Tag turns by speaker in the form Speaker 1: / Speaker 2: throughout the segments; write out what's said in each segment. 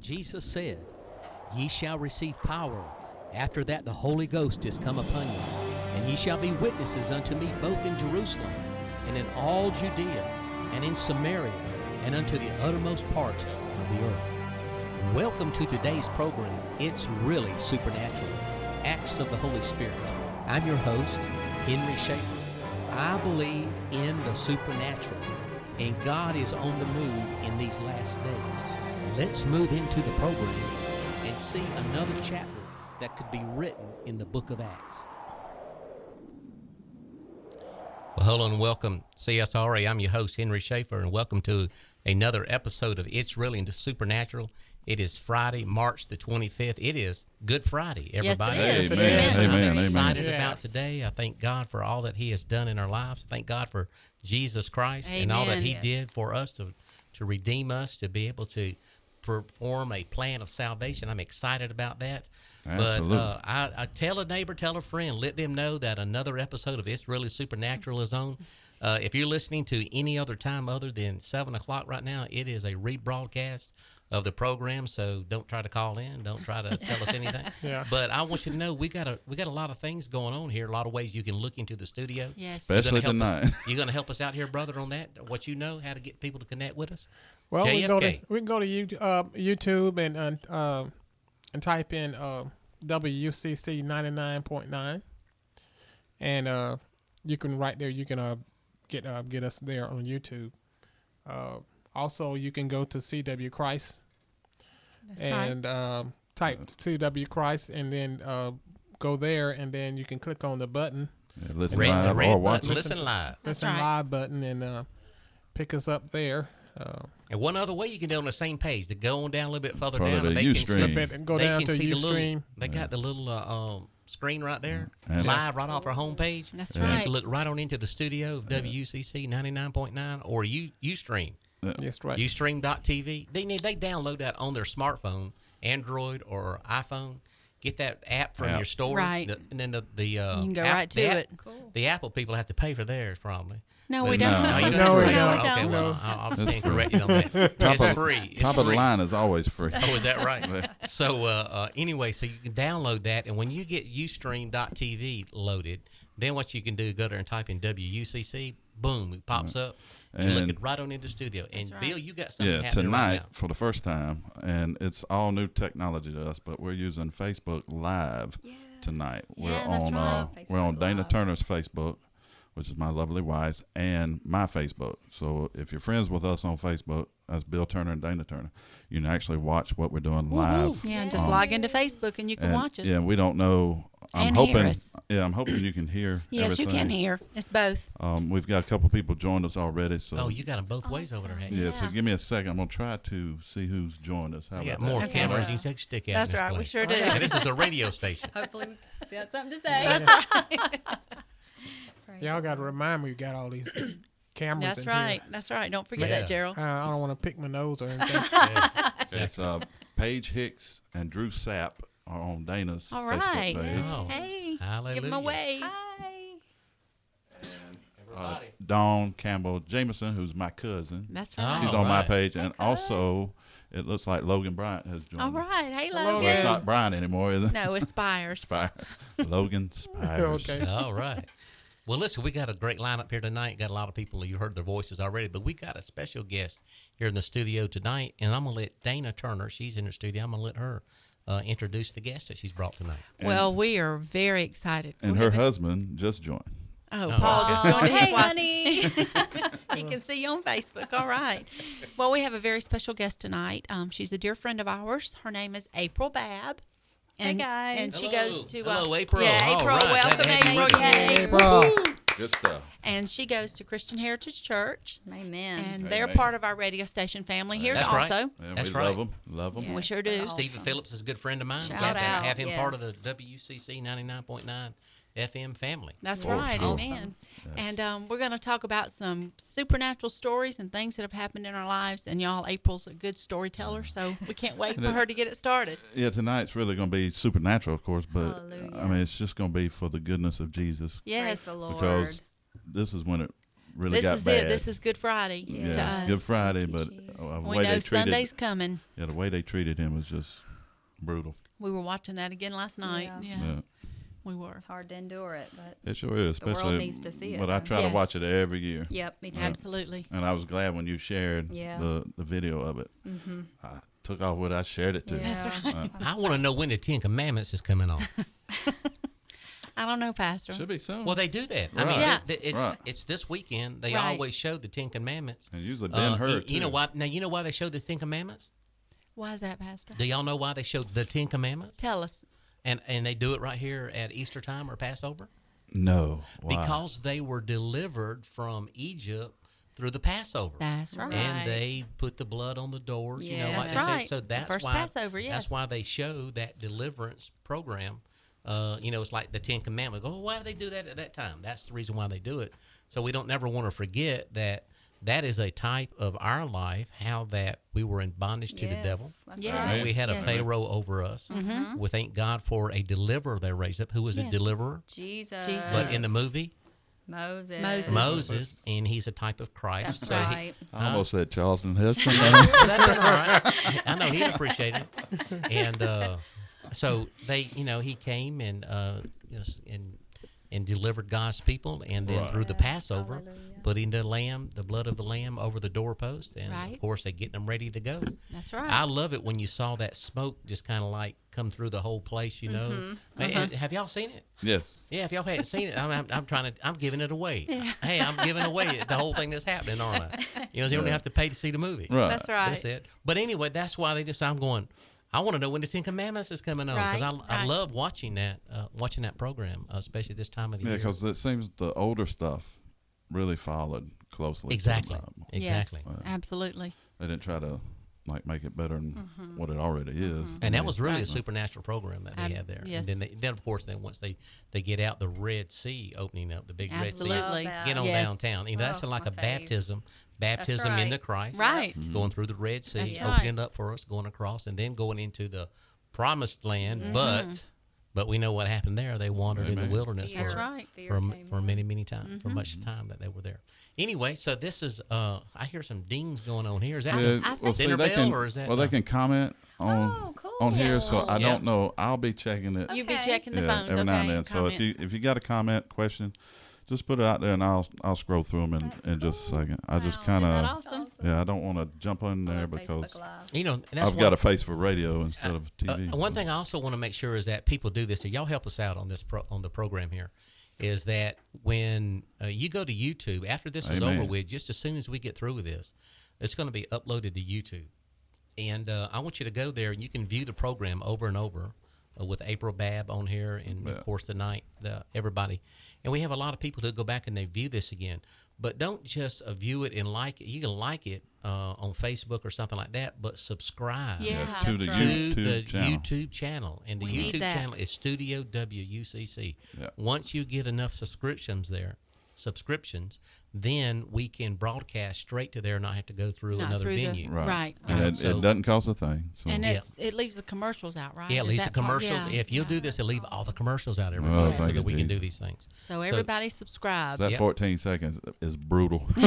Speaker 1: And Jesus said, Ye shall receive power. After that, the Holy Ghost is come upon you. And ye shall be witnesses unto me both in Jerusalem and in all Judea and in Samaria and unto the uttermost part of the earth. Welcome to today's program. It's really supernatural. Acts of the Holy Spirit. I'm your host, Henry Schaefer. I believe in the supernatural, and God is on the move in these last days. Let's move into the program and see another chapter that could be written in the book of Acts. Well, hello and welcome, CSRA. I'm your host, Henry Schaefer, and welcome to another episode of It's Really into Supernatural. It is Friday, March the 25th. It is Good Friday, everybody.
Speaker 2: Yes, it is.
Speaker 3: Amen.
Speaker 2: Yes.
Speaker 1: I'm
Speaker 3: Amen. Amen.
Speaker 1: excited about
Speaker 2: Yes.
Speaker 1: today. I thank God for all that He has done in our lives. Thank God for Jesus Christ and all that He
Speaker 2: Yes.
Speaker 1: did for us to, to redeem us, to be able to perform a plan of salvation. I'm excited about that.
Speaker 3: Absolutely.
Speaker 1: But uh, I, I tell a neighbor, tell a friend, let them know that another episode of It's Really Supernatural is on. Uh, if you're listening to any other time other than seven o'clock right now, it is a rebroadcast of the program. So don't try to call in. Don't try to tell us anything.
Speaker 2: Yeah.
Speaker 1: But I want you to know we got a we got a lot of things going on here. A lot of ways you can look into the studio.
Speaker 2: Yes.
Speaker 1: You gonna
Speaker 3: Especially
Speaker 1: us-
Speaker 3: tonight.
Speaker 1: You going to help us out here, brother, on that? What you know, how to get people to connect with us?
Speaker 2: Well, we can go to we can go to you, uh, YouTube and uh, uh, and type in uh, WUCC ninety nine point nine, and uh, you can right there you can uh, get uh, get us there on YouTube. Uh, also, you can go to CW Christ
Speaker 4: That's right.
Speaker 2: and um, type CW Christ, and then uh, go there, and then you can click on the button,
Speaker 3: Yeah, listen
Speaker 1: Red,
Speaker 3: live
Speaker 1: red
Speaker 3: or watch
Speaker 1: button,
Speaker 3: it.
Speaker 1: listen live.
Speaker 4: That's
Speaker 2: listen
Speaker 4: right.
Speaker 2: live button, and uh, pick us up there. Uh,
Speaker 1: And one other way you can do it on the same page to go on down a little bit further
Speaker 3: Further
Speaker 1: down,
Speaker 3: to
Speaker 1: and they can
Speaker 3: Ustream.
Speaker 1: see,
Speaker 2: Flip go
Speaker 1: they
Speaker 2: down
Speaker 1: can
Speaker 2: to
Speaker 1: see the little.
Speaker 2: Ustream.
Speaker 1: They got the little uh, um, screen right there,
Speaker 3: And-
Speaker 1: live right off our homepage.
Speaker 4: That's right.
Speaker 1: You
Speaker 4: right.
Speaker 1: can look right on into the studio of WCC ninety nine point nine or U UStream.
Speaker 2: That's right.
Speaker 1: Ustream.tv. They need they download that on their smartphone, Android or iPhone. Get that app from
Speaker 3: App.
Speaker 1: your store,
Speaker 4: Right.
Speaker 1: The- and then the the uh,
Speaker 4: You can go
Speaker 1: app-
Speaker 4: right
Speaker 1: the
Speaker 4: to
Speaker 1: app-
Speaker 4: it.
Speaker 1: The Apple people have to pay for theirs probably.
Speaker 4: No, we
Speaker 3: No.
Speaker 4: don't.
Speaker 3: No,
Speaker 1: you
Speaker 2: No,
Speaker 1: don't?
Speaker 2: we
Speaker 1: Okay,
Speaker 2: don't.
Speaker 1: Okay,
Speaker 2: No.
Speaker 1: well, I'll, I'll
Speaker 3: It's
Speaker 1: stand
Speaker 3: free.
Speaker 1: corrected on that.
Speaker 3: Top
Speaker 1: it's
Speaker 3: of,
Speaker 1: free. It's
Speaker 3: top of the line is always free.
Speaker 1: Oh, is that right? so uh, uh, anyway, so you can download that, and when you get UStream.tv loaded, then what you can do, go there and type in WUCC, boom, it pops up. You look
Speaker 3: And-
Speaker 1: it right on into studio. And
Speaker 4: right.
Speaker 1: Bill, you got something
Speaker 3: Yeah,
Speaker 1: happening
Speaker 3: tonight
Speaker 1: right
Speaker 3: for the first time, and it's all new technology to us. But we're using Facebook Live tonight. We're
Speaker 4: Yeah, that's
Speaker 3: on
Speaker 4: right.
Speaker 3: uh, we're on Dana
Speaker 4: Live.
Speaker 3: Turner's Facebook, which is my lovely wife, and my Facebook. So if you're friends with us on Facebook, that's Bill Turner and Dana Turner. You can actually watch what we're doing live.
Speaker 4: Yeah, and just
Speaker 3: Um,
Speaker 4: log into Facebook and you can
Speaker 3: and,
Speaker 4: watch us.
Speaker 3: Yeah, we don't know. I'm
Speaker 4: And hear
Speaker 3: hoping.
Speaker 4: us.
Speaker 3: Yeah, I'm hoping you can hear.
Speaker 4: yes, you can hear. It's both.
Speaker 3: Um, we've got a couple people joined us already. So.
Speaker 1: Oh, you got them both ways over there.
Speaker 4: Awesome.
Speaker 1: Hank.
Speaker 3: yeah, So give me a second. I'm gonna try to see who's joined us. How
Speaker 1: I
Speaker 3: about
Speaker 1: got more
Speaker 3: that?
Speaker 1: Cameras.
Speaker 4: Yeah.
Speaker 1: You take stick out.
Speaker 4: That's
Speaker 1: in this
Speaker 4: right. We sure do.
Speaker 1: And this is a radio station.
Speaker 5: Hopefully, we got something to say. Praise
Speaker 2: Y'all got to remind me we got all these cameras.
Speaker 4: That's
Speaker 2: in
Speaker 4: right. That's right. Don't forget
Speaker 1: Yeah.
Speaker 4: that, Gerald.
Speaker 2: Uh, I don't want to pick my nose or anything.
Speaker 1: Yeah.
Speaker 3: It's uh, Paige Hicks and Drew Sapp are on Dana's
Speaker 4: All
Speaker 3: Facebook
Speaker 4: right.
Speaker 3: page.
Speaker 1: Oh,
Speaker 4: Hey,
Speaker 1: hallelujah.
Speaker 4: give them a wave.
Speaker 5: Hi.
Speaker 3: Uh, Dawn Campbell Jameson, who's my cousin,
Speaker 4: That's
Speaker 1: Oh,
Speaker 4: right.
Speaker 3: she's on my
Speaker 1: right.
Speaker 3: page, and
Speaker 5: cuz.
Speaker 3: also it looks like Logan Bryant has joined.
Speaker 4: All right. Hey,
Speaker 2: Hello,
Speaker 3: Well, it's
Speaker 4: Logan.
Speaker 3: not Bryant anymore, is it?
Speaker 4: No, it's Spires.
Speaker 3: Spire. Logan Spires.
Speaker 2: Okay.
Speaker 1: All right. Well, listen, we got a great lineup here tonight. Got a lot of people. You heard their voices already, but we got a special guest here in the studio tonight, and I'm gonna let Dana Turner. She's in the studio. I'm gonna let her uh, introduce the guest that she's brought tonight.
Speaker 4: well, we are very excited.
Speaker 3: And
Speaker 4: We're
Speaker 3: her
Speaker 4: having-
Speaker 3: husband just joined.
Speaker 4: Oh,
Speaker 1: Oh,
Speaker 4: Paul just joined his
Speaker 5: hey, honey.
Speaker 4: he can see you on Facebook. All right. Well, we have a very special guest tonight. Um, she's a dear friend of ours. Her name is April Babb.
Speaker 5: Hey, guys.
Speaker 4: And she
Speaker 1: Hello.
Speaker 4: goes to
Speaker 1: Hello,
Speaker 4: uh,
Speaker 1: April.
Speaker 4: Yeah, April.
Speaker 1: right.
Speaker 4: Welcome,
Speaker 1: have you
Speaker 4: April.
Speaker 1: with.
Speaker 4: Yay.
Speaker 2: April.
Speaker 4: Woo-hoo.
Speaker 3: Good stuff.
Speaker 4: And she goes to Christian Heritage Church,
Speaker 5: Amen.
Speaker 4: and
Speaker 3: Amen.
Speaker 4: they're part of our radio station family here
Speaker 1: That's
Speaker 4: also.
Speaker 1: right.
Speaker 3: Yeah,
Speaker 1: That's
Speaker 3: we
Speaker 1: right.
Speaker 3: love them. Love them.
Speaker 4: We sure do.
Speaker 5: they're
Speaker 1: Stephen
Speaker 5: awesome.
Speaker 1: Phillips is a good friend of mine.
Speaker 4: Shout
Speaker 1: Glad to have him part of the WCC 99.9 FM family.
Speaker 4: That's
Speaker 3: For
Speaker 4: right.
Speaker 3: sure.
Speaker 4: Amen. And um, we're going to talk about some supernatural stories and things that have happened in our lives. And y'all, April's a good storyteller, so we can't wait for
Speaker 3: it-
Speaker 4: her to get it started.
Speaker 3: Yeah, tonight's really going to be supernatural, of course, but I mean, it's just going to be for the goodness of Jesus
Speaker 5: Praise
Speaker 4: Yes.
Speaker 5: the Lord.
Speaker 3: because this is when it really
Speaker 4: This
Speaker 3: got
Speaker 4: is
Speaker 3: bad.
Speaker 4: it. This is Good Friday
Speaker 3: yeah,
Speaker 4: to us.
Speaker 3: Good Friday,
Speaker 5: Thank
Speaker 3: but
Speaker 5: Jesus.
Speaker 3: Oh, uh, the
Speaker 4: we
Speaker 3: way
Speaker 4: know
Speaker 3: they treated,
Speaker 4: Sunday's coming.
Speaker 3: yeah, the way they treated him was just brutal.
Speaker 4: We were watching that again last night.
Speaker 5: Yeah.
Speaker 4: Yeah,
Speaker 3: Yeah.
Speaker 4: We were.
Speaker 5: It's hard to endure it, but
Speaker 3: It sure is,
Speaker 5: The world
Speaker 3: especially.
Speaker 5: needs to see it,
Speaker 3: But I
Speaker 5: though.
Speaker 3: try to watch it every year,
Speaker 5: yep, me too.
Speaker 4: Absolutely.
Speaker 3: and I was glad when you shared
Speaker 5: Yeah.
Speaker 3: the the video of it.
Speaker 5: Mm-hmm.
Speaker 3: I took off what I shared it to.
Speaker 4: That's
Speaker 5: Yeah.
Speaker 4: right.
Speaker 1: I want to know when the Ten Commandments is coming on.
Speaker 4: I don't know, Pastor.
Speaker 3: Should be soon.
Speaker 1: Well, they do that. I mean,
Speaker 4: Yeah.
Speaker 1: th- th- it's
Speaker 3: Right.
Speaker 1: it's this weekend. They
Speaker 4: Right.
Speaker 1: always show the Ten Commandments.
Speaker 3: and usually
Speaker 1: Uh,
Speaker 3: Ben
Speaker 1: y-
Speaker 3: Hur
Speaker 1: you know why? Now you know why they show the Ten Commandments.
Speaker 4: Why is that, Pastor?
Speaker 1: Do y'all know why they show the Ten Commandments?
Speaker 4: Tell us.
Speaker 1: And and they do it right here at Easter time or Passover
Speaker 3: No, why?
Speaker 1: because they were delivered from Egypt through the Passover.
Speaker 4: That's right.
Speaker 1: and they put the blood on the doors. You know,
Speaker 5: Yeah.
Speaker 1: like
Speaker 5: That's
Speaker 1: they said.
Speaker 4: right.
Speaker 1: So
Speaker 4: The
Speaker 1: that's
Speaker 4: first
Speaker 1: why
Speaker 4: Passover, yes.
Speaker 1: that's why they show that deliverance program. Uh, you know, it's like the Ten Commandments. Oh, why do they do that at that time? That's the reason why they do it. So we don't never want to forget that that is a type of our life. How that we were in bondage to the devil.
Speaker 5: Yes, That's
Speaker 4: Yes.
Speaker 5: right.
Speaker 1: We had a Pharaoh over us.
Speaker 4: Mm-hmm.
Speaker 1: We thank God for a deliverer they raised up. Who was a deliverer?
Speaker 5: Jesus.
Speaker 4: Jesus.
Speaker 1: But in the movie,
Speaker 5: Moses.
Speaker 4: Moses.
Speaker 1: Moses, and he's a type of Christ.
Speaker 5: That's
Speaker 1: so he-
Speaker 5: right.
Speaker 3: I almost said Charleston Heston.
Speaker 1: That's all right. I know he'd appreciate it. And uh, so they, you know, he came and uh, you know, and and delivered God's people, and then
Speaker 3: Right.
Speaker 1: through the Passover,
Speaker 5: hallelujah.
Speaker 1: putting the lamb, the blood of the lamb, over the doorpost, and
Speaker 4: Right.
Speaker 1: of course they getting them ready to go.
Speaker 4: That's right.
Speaker 1: I love it when you saw that smoke just kind of like come through the whole place. You know,
Speaker 4: Mm-hmm. Uh-huh.
Speaker 1: have y'all seen it?
Speaker 3: yes.
Speaker 1: Yeah, if y'all hadn't seen it, I'm, I'm, I'm trying to, I'm giving it away. Hey, I'm giving away the whole thing that's happening, aren't I? You know, so you don't have to pay to see the movie.
Speaker 3: Right.
Speaker 4: That's right.
Speaker 1: That's it. But anyway, that's why they just. I'm going. I want to know when the Ten Commandments is coming on because
Speaker 4: Right,
Speaker 1: I, I love watching that, uh, watching that program, uh, especially this time of the
Speaker 3: Yeah,
Speaker 1: year.
Speaker 3: because it seems the older stuff really followed closely.
Speaker 1: exactly, exactly.
Speaker 4: Yes, absolutely.
Speaker 3: They didn't try to like make it better than mm-hmm. what it already is. Mm-hmm.
Speaker 1: And that was really
Speaker 4: Right.
Speaker 1: a supernatural program that they
Speaker 4: Ab-
Speaker 1: had there.
Speaker 4: yes.
Speaker 1: And then, they, then of course, then once they they get out the Red Sea opening up, the big
Speaker 4: Absolutely.
Speaker 1: Red Sea, get on.
Speaker 4: Yes.
Speaker 1: downtown. You know,
Speaker 5: Oh,
Speaker 1: that's like a
Speaker 5: fave.
Speaker 1: baptism, baptism in
Speaker 5: right.
Speaker 1: the Christ.
Speaker 4: Right. Mm-hmm.
Speaker 1: going through the Red Sea,
Speaker 4: That's
Speaker 1: opening
Speaker 4: right.
Speaker 1: up for us, going across, and then going into the promised land.
Speaker 4: Mm-hmm.
Speaker 1: But but we know what happened there. They wandered in the wilderness
Speaker 4: That's
Speaker 1: for,
Speaker 4: right.
Speaker 1: For, for many, many times,
Speaker 4: Mm-hmm.
Speaker 1: for much time that they were there. Anyway, so this is, uh, I hear some dings going on here. Is that
Speaker 3: Yeah,
Speaker 4: I
Speaker 3: well,
Speaker 4: think-
Speaker 3: see,
Speaker 1: Dinner
Speaker 3: they
Speaker 1: bell,
Speaker 3: can,
Speaker 1: or is that,
Speaker 3: well, they can comment on
Speaker 5: Oh, cool.
Speaker 3: on here, so I
Speaker 1: Yeah.
Speaker 3: don't know. I'll be checking it
Speaker 4: You'll be
Speaker 5: Okay.
Speaker 4: checking the
Speaker 3: yeah,
Speaker 4: phones,
Speaker 3: every
Speaker 4: okay?
Speaker 3: now and then. So if you if you got a comment question, just put it out there, and I'll I'll scroll through them in, in just a second. I just kind of
Speaker 4: awesome?
Speaker 3: yeah, I don't want to jump on
Speaker 5: On
Speaker 3: there because
Speaker 1: you know, that's
Speaker 3: I've
Speaker 1: one-
Speaker 3: got a face for radio instead of
Speaker 1: Uh,
Speaker 3: TV.
Speaker 1: one
Speaker 3: so.
Speaker 1: thing I also want to make sure is that people do this. So y'all help us out on this pro, on the program here. Is that when uh, you go to YouTube after this is over with, just as soon as we get through with this, it's going to be uploaded to YouTube, and uh, I want you to go there and you can view the program over and over uh, with April Babb on here, and
Speaker 3: Yeah.
Speaker 1: of course tonight the, everybody, and we have a lot of people who go back and they view this again. But don't just uh, view it and like it. You can like it uh, on Facebook or something like that, but subscribe
Speaker 4: Yeah.
Speaker 3: yeah, to the
Speaker 5: right.
Speaker 1: to
Speaker 3: YouTube
Speaker 1: the
Speaker 3: channel.
Speaker 1: YouTube channel. And the
Speaker 4: We need
Speaker 1: YouTube channel is Studio WUCC.
Speaker 3: Yeah.
Speaker 1: Once you get enough subscriptions there, subscriptions, then we can broadcast straight to there and not have to go through
Speaker 4: Not
Speaker 1: another
Speaker 4: through the-
Speaker 1: venue.
Speaker 3: Right.
Speaker 4: Right,
Speaker 3: And um,
Speaker 4: right.
Speaker 3: it,
Speaker 1: So-
Speaker 3: it doesn't cost a thing. So
Speaker 4: And
Speaker 1: Yeah.
Speaker 4: it leaves the commercials out, right?
Speaker 1: Yeah, at
Speaker 4: Is
Speaker 1: least the commercials.
Speaker 4: yeah,
Speaker 1: if you'll
Speaker 4: yeah.
Speaker 1: do this, it'll leave all the commercials out, everybody,
Speaker 3: Well,
Speaker 1: so that
Speaker 3: you,
Speaker 1: we can do these things.
Speaker 4: So everybody subscribe.
Speaker 3: that
Speaker 1: Yep.
Speaker 3: 14 seconds is brutal.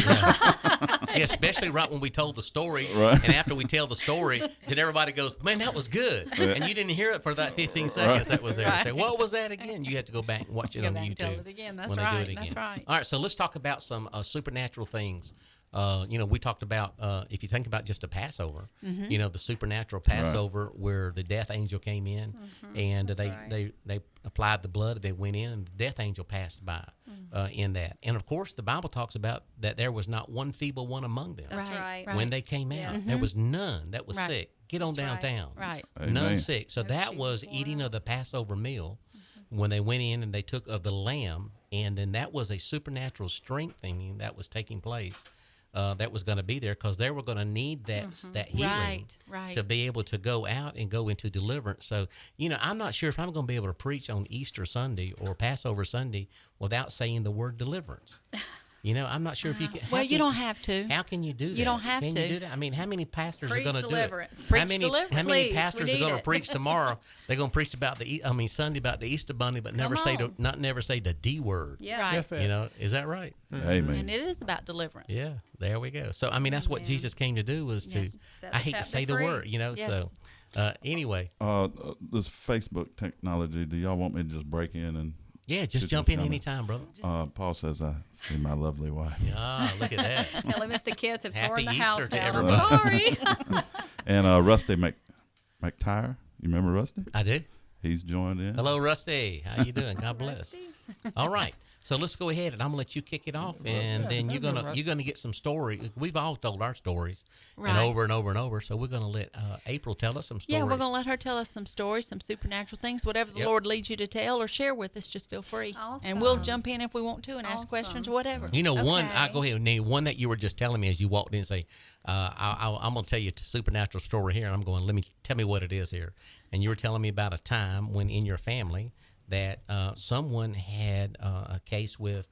Speaker 1: Yeah, especially right when we told the story,
Speaker 3: Right.
Speaker 1: and after we tell the story, then everybody goes, "Man, that was good," and you didn't hear it for that 15 seconds that was there.
Speaker 4: Right.
Speaker 1: Say, what was that again? You have to go back and watch it
Speaker 4: Go
Speaker 1: on
Speaker 4: back
Speaker 1: YouTube.
Speaker 4: and tell it again. That's
Speaker 1: when they do
Speaker 4: right.
Speaker 1: it again.
Speaker 4: That's right.
Speaker 1: All right, so let's talk about some uh, supernatural things. Uh, you know, we talked about uh, if you think about just a Passover,
Speaker 4: Mm-hmm.
Speaker 1: you know, the supernatural Passover where the death angel came in and they,
Speaker 5: right.
Speaker 1: they they applied the blood, they went in, and the death angel passed by uh, in that. And of course, the Bible talks about that there was not one feeble one among them
Speaker 5: That's
Speaker 4: Right,
Speaker 5: right.
Speaker 1: when they came out.
Speaker 5: Yes.
Speaker 1: There was none that was
Speaker 4: Right.
Speaker 1: sick. Get on
Speaker 5: That's right.
Speaker 1: downtown.
Speaker 4: Right.
Speaker 1: None sick. So that was eating of the Passover meal when they went in and they took of the lamb, and then that was a supernatural strengthening that was taking place. Uh, that was going to be there because they were going to need that that healing
Speaker 4: Right, right.
Speaker 1: to be able to go out and go into deliverance. So you know, I'm not sure if I'm going to be able to preach on Easter Sunday or Passover Sunday without saying the word deliverance. You know, I'm not sure if you can. how
Speaker 4: Well, you
Speaker 1: can-
Speaker 4: don't have to.
Speaker 1: How can you do that?
Speaker 4: You don't have
Speaker 1: can
Speaker 4: to.
Speaker 1: You do that? I mean, how many pastors
Speaker 5: Preach
Speaker 1: are going to do it?
Speaker 5: deliverance.
Speaker 1: how
Speaker 4: Preach
Speaker 1: many?
Speaker 4: deliverance.
Speaker 1: How many
Speaker 5: Please,
Speaker 1: pastors are going to preach tomorrow? They're going to preach about the. I mean, Sunday about the Easter Bunny, but never say the, not never say the D word.
Speaker 5: Yeah.
Speaker 4: Right.
Speaker 2: Yes.
Speaker 1: You know, is that right?
Speaker 3: Amen.
Speaker 4: And it is about deliverance.
Speaker 1: Yeah, there we go. So I mean, that's what
Speaker 5: Amen.
Speaker 1: Jesus came to do was to.
Speaker 4: Yes.
Speaker 5: Set
Speaker 1: I hate to
Speaker 5: captive
Speaker 1: say the
Speaker 5: free.
Speaker 1: word, you know.
Speaker 4: Yes.
Speaker 1: So uh, anyway,
Speaker 3: Uh, uh, this Facebook technology. Do y'all want me to just break in and?
Speaker 1: Yeah, just jump in anytime, brother.
Speaker 3: Uh, Paul says I see my lovely wife.
Speaker 1: Yeah, look at that.
Speaker 5: Tell him if the kids have
Speaker 1: Happy
Speaker 5: torn the
Speaker 1: Easter
Speaker 5: house
Speaker 1: to
Speaker 5: down. I'm
Speaker 3: everybody.
Speaker 5: sorry.
Speaker 3: And uh, Rusty Mc McTire. You remember Rusty?
Speaker 1: I do.
Speaker 3: He's joined in.
Speaker 1: Hello, Rusty. How you doing? God bless. All right. So let's go ahead and I'm gonna let you kick it off, and
Speaker 2: yeah,
Speaker 1: then you're gonna you're gonna get some story. We've all told our stories,
Speaker 4: Right.
Speaker 1: and over and over and over. So we're gonna let uh, April tell us some stories.
Speaker 4: Yeah, we're going to let her tell us some stories, some supernatural things, whatever the
Speaker 1: Yep.
Speaker 4: Lord leads you to tell or share with us. Just feel free, and we'll jump in if we want to and ask questions or whatever.
Speaker 1: You know, one. I go ahead. Nate, one that you were just telling me as you walked in and say, uh, I, I, "I'm going to tell you a supernatural story here." And I'm going, "Let me tell me what it is here." And you were telling me about a time when in your family that uh, someone had uh, a case with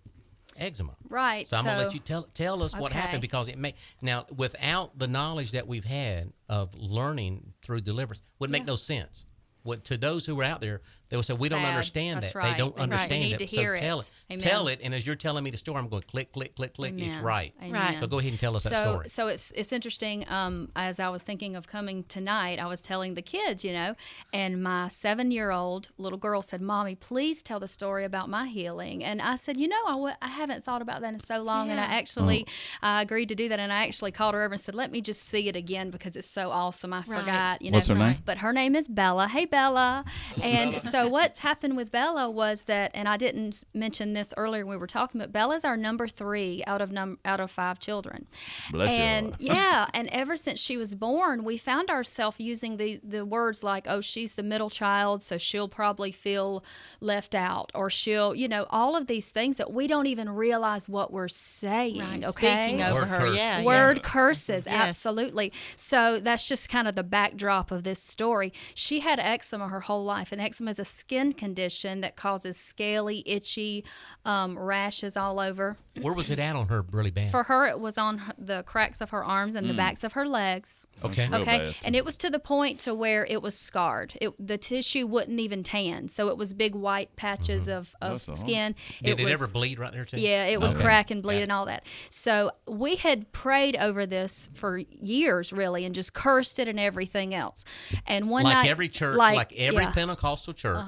Speaker 1: eczema.
Speaker 5: Right.
Speaker 1: So I'm gonna let you tell tell us what happened because it may now without the knowledge that we've had of learning through deliverance would make
Speaker 5: Yeah.
Speaker 1: no sense. What to those who are out there, they will say we don't understand
Speaker 5: That's
Speaker 1: that.
Speaker 5: right.
Speaker 1: They don't
Speaker 5: They- right. We
Speaker 1: understand
Speaker 5: need
Speaker 1: it.
Speaker 5: to
Speaker 1: so
Speaker 5: hear
Speaker 1: tell
Speaker 5: it.
Speaker 1: it. Tell it, and as you're telling me the story, I'm going click, click, click, click. It's
Speaker 5: Amen.
Speaker 1: right.
Speaker 5: Amen.
Speaker 1: So go ahead and tell us that story.
Speaker 5: So it's it's interesting. Um, as I was thinking of coming tonight, I was telling the kids, you know, and my seven year old little girl said, "Mommy, please tell the story about my healing." And I said, "You know, I w- I haven't thought about that in so long, and I
Speaker 4: Yeah.
Speaker 5: actually I agreed to do that, and I actually called her over and said, "Let me just see it again because it's so awesome. I
Speaker 4: Right.
Speaker 5: forgot." You know,
Speaker 3: What's her name?
Speaker 5: but her name is Bella. Hey, Bella. And so what's happened with Bella was that, and I didn't mention this earlier when we were talking, but Bella's our number three out of num out of five children.
Speaker 3: Bless you,
Speaker 5: and
Speaker 3: Lord.
Speaker 5: yeah, and ever since she was born, we found ourselves using the the words like, "Oh, she's the middle child, so she'll probably feel left out," or she'll, you know, all of these things that we don't even realize what we're saying.
Speaker 4: Right.
Speaker 5: Okay,
Speaker 4: Speaking over
Speaker 1: Word
Speaker 4: her,
Speaker 1: curse.
Speaker 4: yeah. yeah.
Speaker 5: word mm-hmm. curses
Speaker 4: Yes.
Speaker 5: absolutely so that's just kind of the backdrop of this story she had eczema her whole life and eczema is a skin condition that causes scaly itchy um, rashes all over
Speaker 1: Where was it at on her really bad?
Speaker 5: for her it was on her, the cracks of her arms and the backs of her legs
Speaker 1: okay.
Speaker 5: Okay
Speaker 3: bad,
Speaker 5: and it was to the point to where it was scarred it, the tissue wouldn't even tan so it was big white patches of, of
Speaker 3: That's
Speaker 5: skin
Speaker 1: Mm-hmm. Did it,
Speaker 5: was,
Speaker 1: ever bleed right there too?
Speaker 5: yeah, it would
Speaker 1: Okay.
Speaker 5: crack and bleed
Speaker 1: Yeah.
Speaker 5: and all that. So we had prayed over this for years, really, and just cursed it and everything else. And one
Speaker 1: like
Speaker 5: night,
Speaker 1: every church, like, every
Speaker 5: yeah.
Speaker 1: Pentecostal church,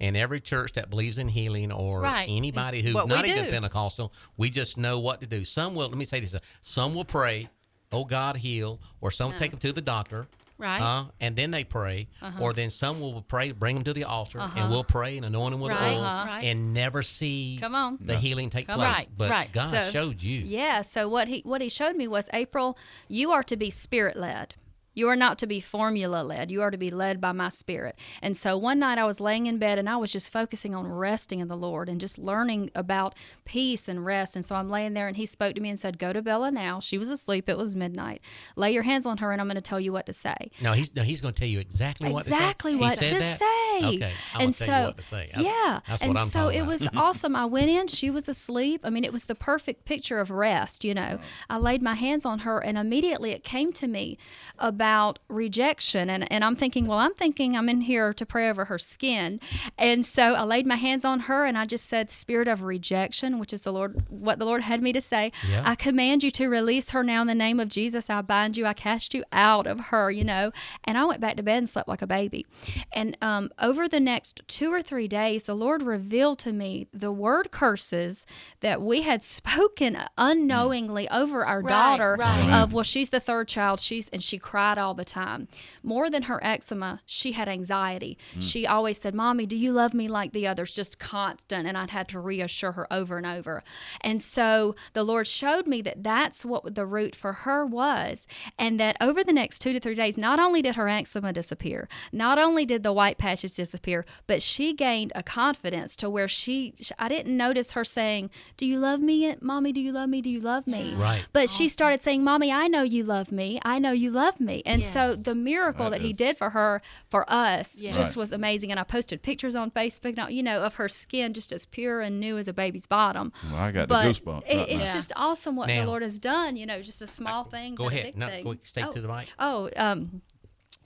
Speaker 1: and every church that believes in healing, or
Speaker 4: Right.
Speaker 1: anybody
Speaker 4: It's
Speaker 1: who's
Speaker 4: what we
Speaker 1: not even
Speaker 4: do.
Speaker 1: Pentecostal, we just know what to do. Some will. Let me say this: some will pray, "Oh God, heal," or some will take them to the doctor.
Speaker 4: Right.
Speaker 1: Uh, and then they pray,
Speaker 5: Uh-huh.
Speaker 1: or then some will pray, bring them to the altar, and we'll pray and anoint them with
Speaker 4: Right,
Speaker 1: oil,
Speaker 4: right.
Speaker 1: and never see
Speaker 5: Come on.
Speaker 1: the healing take
Speaker 5: Come
Speaker 1: place.
Speaker 4: Right,
Speaker 1: But
Speaker 4: right.
Speaker 1: God
Speaker 5: So-
Speaker 1: showed you.
Speaker 5: Yeah. So what he what he showed me was April, you are to be spirit led. You are not to be formula led. You are to be led by my spirit. And so one night I was laying in bed and I was just focusing on resting in the Lord and just learning about peace and rest. And so I'm laying there and he spoke to me and said, Go to Bella now. She was asleep. It was midnight. Lay your hands on her and I'm going to tell you what to say.
Speaker 1: No, he's no, he's going to tell you exactly what
Speaker 5: exactly
Speaker 1: to say.
Speaker 5: what to say.
Speaker 1: Okay,
Speaker 5: and so
Speaker 1: tell you what to say. That's-
Speaker 5: yeah,
Speaker 1: that's
Speaker 5: and
Speaker 1: what I'm
Speaker 5: so it
Speaker 1: about.
Speaker 5: was awesome. I went in, she was asleep. I mean, it was the perfect picture of rest. You know, I laid my hands on her, and immediately it came to me about rejection, and and I'm thinking, well, I'm thinking I'm in here to pray over her skin, and so I laid my hands on her, and I just said, Spirit of rejection, which is the Lord, what the Lord had me to say.
Speaker 1: Yeah.
Speaker 5: I command you to release her now in the name of Jesus. I bind you. I cast you out of her. You know, and I went back to bed and slept like a baby. And um, over the next two or three days, the Lord revealed to me the word curses that we had spoken unknowingly over our
Speaker 4: Right,
Speaker 5: daughter.
Speaker 4: right.
Speaker 5: Of well, she's the third child. She's and she cried all the time. More than her eczema, she had anxiety. Hmm. She always said, "Mommy, do you love me like the others?" Just constant, and I'd had to reassure her over and over. And so the Lord showed me that that's what the root for her was, and that over the next two to three days, not only did her eczema disappear, not only did the white patches disappear, but she gained a confidence to where she, I didn't notice her saying, "Do you love me, mommy? Do you love me? Do you love me?"
Speaker 1: Right.
Speaker 5: But she started saying, "Mommy, I know you love me. I know you love me." And so the miracle
Speaker 3: That
Speaker 5: that, he did for her, for us,
Speaker 4: Yes.
Speaker 5: just
Speaker 3: Right.
Speaker 5: was amazing. And I posted pictures on Facebook, now, you know, of her skin just as pure and new as a baby's bottom.
Speaker 3: Well, I got
Speaker 5: but
Speaker 3: the goosebumps.
Speaker 5: it- it's
Speaker 3: now.
Speaker 5: just awesome what the Lord has done. You know, just a small thing.
Speaker 1: Go ahead.
Speaker 5: big
Speaker 1: No,
Speaker 5: thing.
Speaker 1: go stay
Speaker 5: oh.
Speaker 1: to the mic.
Speaker 5: Oh, um,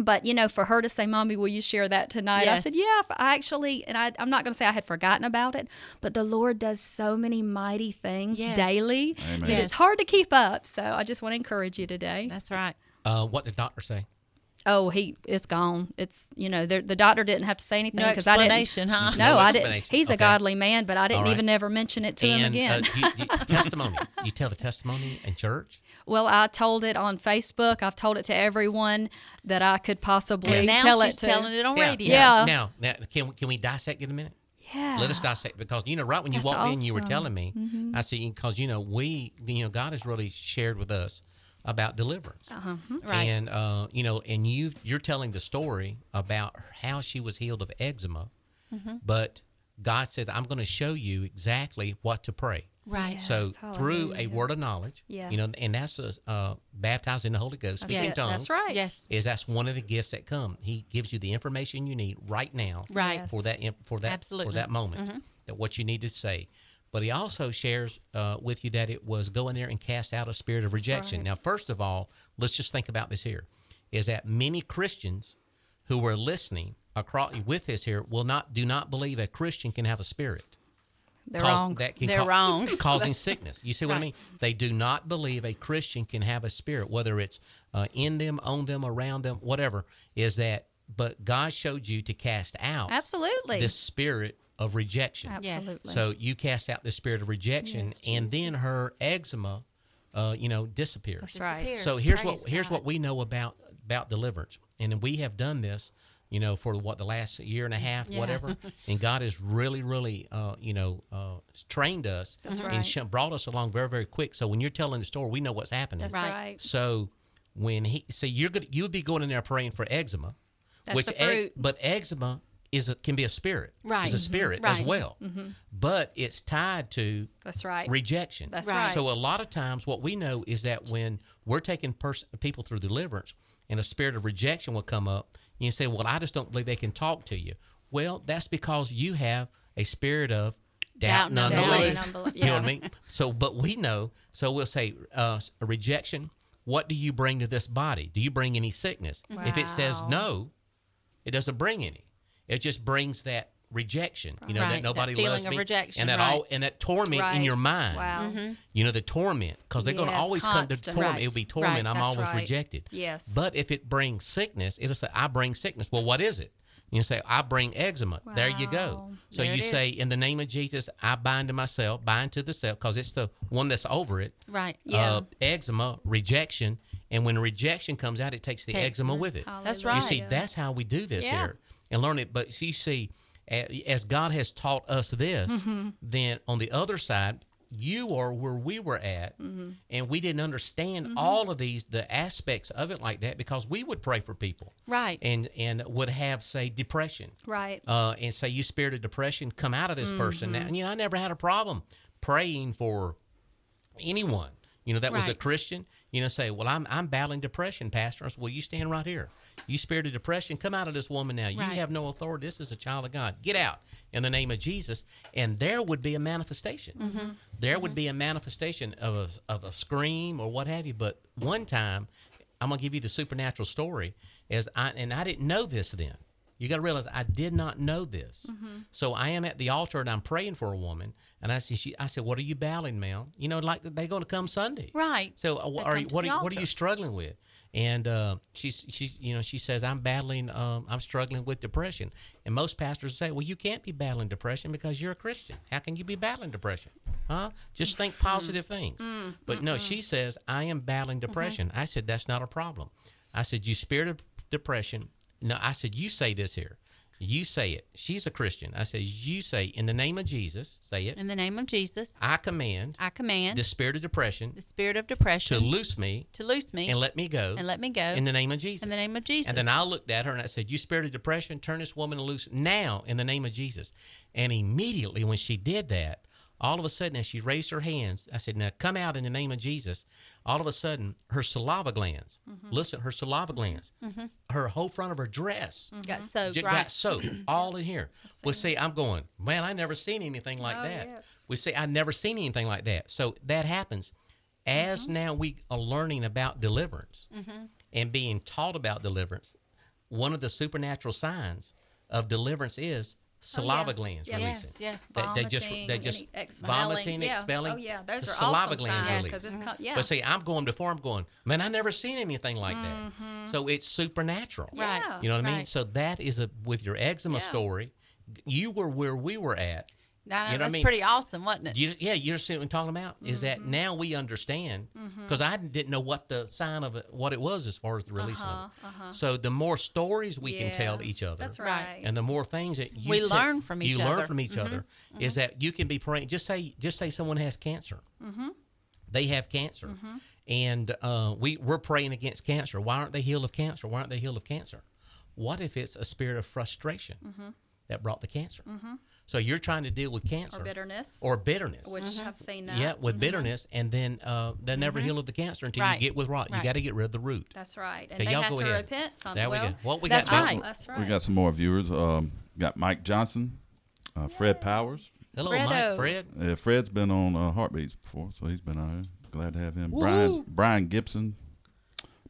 Speaker 5: but you know, for her to say, "Mommy, will you share that tonight?" I said, "Yeah." I actually, and I, I'm not going to say I had forgotten about it, but the Lord does so many mighty things
Speaker 4: Yes.
Speaker 5: daily
Speaker 3: Amen.
Speaker 4: Yes.
Speaker 5: it's hard to keep up. So I just want to encourage you today.
Speaker 4: That's right.
Speaker 1: Uh, what did doctor say?
Speaker 5: Oh, he it's gone. It's you know the the doctor didn't have to say anything
Speaker 4: No
Speaker 5: because I didn't.
Speaker 4: explanation, huh?
Speaker 5: No,
Speaker 1: No
Speaker 5: I didn't.
Speaker 1: explanation.
Speaker 5: He's a godly man, but I didn't
Speaker 1: All right.
Speaker 5: even ever mention it to him
Speaker 1: and
Speaker 5: again.
Speaker 1: Uh, do you, do you- testimony. Do you tell the testimony in church?
Speaker 5: well, I told it on Facebook. I've told it to everyone that I could possibly
Speaker 4: And now
Speaker 5: tell
Speaker 4: she's
Speaker 5: it to.
Speaker 4: telling it on
Speaker 1: Yeah.
Speaker 4: radio.
Speaker 5: Yeah.
Speaker 1: Now, now, can we, can we dissect it a minute?
Speaker 5: Yeah.
Speaker 1: Let us dissect because you know right when you
Speaker 5: That's
Speaker 1: walked in, you were telling me. I see because you know we you know God has really shared with us about deliverance.
Speaker 5: Uh-huh.
Speaker 4: Right.
Speaker 1: And uh, you know, and you you're telling the story about how she was healed of eczema,
Speaker 5: Mm-hmm.
Speaker 1: but God says, "I'm going to show you exactly what to pray."
Speaker 4: Right.
Speaker 1: So
Speaker 5: Yes,
Speaker 1: through a
Speaker 5: hallelujah.
Speaker 1: word of knowledge,
Speaker 5: Yeah.
Speaker 1: you know, and that's a, uh, baptized in the Holy Ghost, speaking
Speaker 4: Yes,
Speaker 1: tongues.
Speaker 5: That's right.
Speaker 4: Yes.
Speaker 1: Is that's one of the gifts that come. He gives you the information you need right now
Speaker 4: Right.
Speaker 5: Yes.
Speaker 1: for that for that
Speaker 4: Absolutely.
Speaker 1: for that moment that what you need to say. But he also shares uh, with you that it was go in there and cast out a spirit of rejection.
Speaker 5: right.
Speaker 1: Now, first of all, let's just think about this here: is that many Christians who were listening across with this here will not do not believe a Christian can have a spirit.
Speaker 5: They're
Speaker 1: cause-
Speaker 5: wrong.
Speaker 1: That can
Speaker 4: They're wrong.
Speaker 1: causing sickness. You see what I mean? They do not believe a Christian can have a spirit, whether it's uh, in them, on them, around them, whatever. Is that? But God showed you to cast out
Speaker 5: Absolutely.
Speaker 1: this spirit of rejection.
Speaker 5: Absolutely.
Speaker 1: So you cast out the spirit of rejection,
Speaker 5: Yes,
Speaker 1: and then her eczema, uh, you know, disappears.
Speaker 5: That's right.
Speaker 1: So here's
Speaker 4: Praise
Speaker 1: what here's
Speaker 4: God.
Speaker 1: what we know about about deliverance, and we have done this, you know, for what the last year and a half,
Speaker 4: Yeah.
Speaker 1: whatever. and God has really, really, uh, you know, uh, trained us
Speaker 5: That's
Speaker 1: and
Speaker 5: right.
Speaker 1: brought us along very, very quick. So when you're telling the story, we know what's happening.
Speaker 5: That's
Speaker 4: Right.
Speaker 5: right.
Speaker 1: So when he, so you're gonna, you would be going in there praying for eczema,
Speaker 5: That's
Speaker 1: which,
Speaker 5: the
Speaker 1: ec-
Speaker 5: fruit.
Speaker 1: but eczema is a, can be a spirit,
Speaker 4: Right.
Speaker 1: It's a spirit as well,
Speaker 5: Mm-hmm.
Speaker 1: but it's tied to
Speaker 5: That's right.
Speaker 1: rejection.
Speaker 5: That's
Speaker 4: Right.
Speaker 5: right.
Speaker 1: So a lot of times, what we know is that when we're taking pers- people through deliverance, and a spirit of rejection will come up, you say, "Well, I just don't believe they can talk to you." Well, that's because you have a spirit of doubt,
Speaker 4: Doubt
Speaker 1: and
Speaker 4: and
Speaker 5: Doubt
Speaker 1: unbelief. You know what I mean? So, but we know. So we'll say uh, a rejection. What do you bring to this body? Do you bring any sickness? If it says no, it doesn't bring any. It just brings that rejection. You know
Speaker 4: Right,
Speaker 1: that
Speaker 4: that
Speaker 1: nobody
Speaker 4: feeling
Speaker 1: loves
Speaker 4: of
Speaker 1: me,
Speaker 4: rejection,
Speaker 1: and that
Speaker 4: right.
Speaker 1: all and that torment in your mind.
Speaker 5: Wow.
Speaker 1: You know the torment because they're going to
Speaker 5: Yes,
Speaker 1: always come to torment.
Speaker 4: Right,
Speaker 1: It'll be
Speaker 4: right,
Speaker 1: torment. I'm
Speaker 5: that's
Speaker 1: always
Speaker 5: right.
Speaker 1: rejected.
Speaker 5: Yes.
Speaker 1: But if it brings sickness, it'll say I bring sickness. Well, what is it? You say I bring eczema. There you go. So
Speaker 4: There
Speaker 1: you say in the name of Jesus, I bind to myself, bind to the self, because it's the one that's over it.
Speaker 4: Right.
Speaker 5: Yeah.
Speaker 1: Uh, eczema, rejection, and when rejection comes out, it takes the
Speaker 4: Takes
Speaker 1: eczema
Speaker 4: it.
Speaker 1: with it.
Speaker 4: That's
Speaker 5: right.
Speaker 1: You see, that's how we do this
Speaker 5: Yeah.
Speaker 1: here and learn it. But you see, as God has taught us this,
Speaker 5: Mm-hmm.
Speaker 1: then on the other side, you are where we were at,
Speaker 5: Mm-hmm.
Speaker 1: and we didn't understand all of these the aspects of it like that because we would pray for people
Speaker 4: Right.
Speaker 1: and and would have say depression,
Speaker 5: right.
Speaker 1: uh, and say you spirit of depression come out of this person.
Speaker 5: Mm-hmm.
Speaker 1: Now, you know, I never had a problem praying for anyone. You know, that was a Christian. You know, say, well, I'm I'm battling depression, pastor. I said, well, you stand right here. You spirit of depression, come out of this woman now. You
Speaker 4: Right.
Speaker 1: have no authority. This is a child of God. Get out in the name of Jesus, and there would be a manifestation.
Speaker 4: Mm-hmm.
Speaker 1: There would be a manifestation of a, of a scream or what have you. But one time, I'm gonna give you the supernatural story. As I and I didn't know this then. You got to realize I did not know this.
Speaker 4: Mm-hmm.
Speaker 1: So I am at the altar and I'm praying for a woman, and I said, she, I said, what are you battling, Mel? You know, like they're going to come Sunday.
Speaker 4: Right.
Speaker 1: So uh, are you, what are you, what are you struggling with? And uh, she's she's you know she says I'm battling um, I'm struggling with depression, and most pastors say, well, you can't be battling depression because you're a Christian. How can you be battling depression? Huh? Just think
Speaker 4: Mm-hmm.
Speaker 1: positive things. But no, she says I am battling
Speaker 4: Mm-hmm.
Speaker 1: depression. I said that's not a problem. I said you spirit of depression. No, I said you say this here. You say it. She's a Christian. I says, you say in the name of Jesus. Say it.
Speaker 4: In the name of Jesus,
Speaker 1: I command
Speaker 4: I command
Speaker 1: the spirit of depression
Speaker 4: the spirit of depression to
Speaker 1: loose me
Speaker 4: to loose me
Speaker 1: and let me go
Speaker 4: and let me go
Speaker 1: in the name of Jesus.
Speaker 4: in the name of Jesus.
Speaker 1: And then I looked at her and I said, You spirit of depression, turn this woman loose now in the name of Jesus. And immediately when she did that, all of a sudden, as she raised her hands, I said, "Now come out in the name of Jesus." All of a sudden, her saliva glands. Listen, her saliva glands. Her whole front of her dress
Speaker 4: Got soaked,
Speaker 1: j-
Speaker 4: right?
Speaker 1: got soaked all in here. Well, see, I'm going, man, I never seen anything like
Speaker 5: Oh,
Speaker 1: that.
Speaker 5: yes.
Speaker 1: We say, I never seen anything like that. So that happens. As
Speaker 5: Mm-hmm.
Speaker 1: now we are learning about deliverance and being taught about deliverance, one of the supernatural signs of deliverance is Oh, saliva
Speaker 5: Oh, yeah.
Speaker 1: glands
Speaker 5: Yes,
Speaker 1: releasing.
Speaker 4: yes.
Speaker 1: They, they just they just
Speaker 5: expelling.
Speaker 1: vomiting,
Speaker 5: yeah.
Speaker 1: expelling.
Speaker 5: Oh yeah, those
Speaker 1: the
Speaker 5: are
Speaker 1: saliva
Speaker 5: awesome
Speaker 1: glands
Speaker 5: signs
Speaker 1: release.
Speaker 5: because it's co- yeah.
Speaker 1: But see, I'm going before I'm going, man, I never seen anything like that. Mm-hmm. So it's supernatural.
Speaker 4: Right.
Speaker 1: You know what I mean? So that is a with your eczema story. You were where we were at.
Speaker 4: That
Speaker 1: You know what I mean?
Speaker 4: pretty awesome, wasn't it?
Speaker 1: You, yeah, you're seeing what I'm talking about. Is that
Speaker 5: Mm-hmm.
Speaker 1: now we understand because I didn't know what the sign of it, what it was as far as the releasing of it. So the more stories we can tell
Speaker 5: Uh-huh,
Speaker 1: each other,
Speaker 5: That's
Speaker 4: Right.
Speaker 1: and the more things that you
Speaker 4: We learn from each
Speaker 1: you learn
Speaker 4: other.
Speaker 1: from each other is that you can be praying. Just say, just say someone has cancer.
Speaker 5: Mm-hmm.
Speaker 1: They have cancer, and uh, we we're praying against cancer. Why aren't they healed of cancer? Why aren't they healed of cancer? What if it's a spirit of frustration that brought the cancer? So you're trying to deal with cancer
Speaker 5: Mm-hmm. or bitterness,
Speaker 1: or bitterness.
Speaker 5: which I've seen that.
Speaker 1: Yeah, with bitterness, and then uh, they never heal of the cancer until
Speaker 4: Right.
Speaker 1: you get with rot. You got to get rid of the root.
Speaker 5: That's right, and they
Speaker 1: y'all
Speaker 5: have
Speaker 1: go
Speaker 5: to
Speaker 1: ahead.
Speaker 5: repent. Some
Speaker 1: There we
Speaker 5: well,
Speaker 1: go. What we
Speaker 4: That's
Speaker 1: got?
Speaker 4: right.
Speaker 5: That's right.
Speaker 3: We got some more viewers. Um, got Mike Johnson, uh, Fred Powers.
Speaker 1: Hello,
Speaker 4: Fredo.
Speaker 1: Mike, Fred.
Speaker 3: Uh, Fred's been on uh, Heartbeats before, so he's been out here. Glad to have him. Brian Brian Gibson,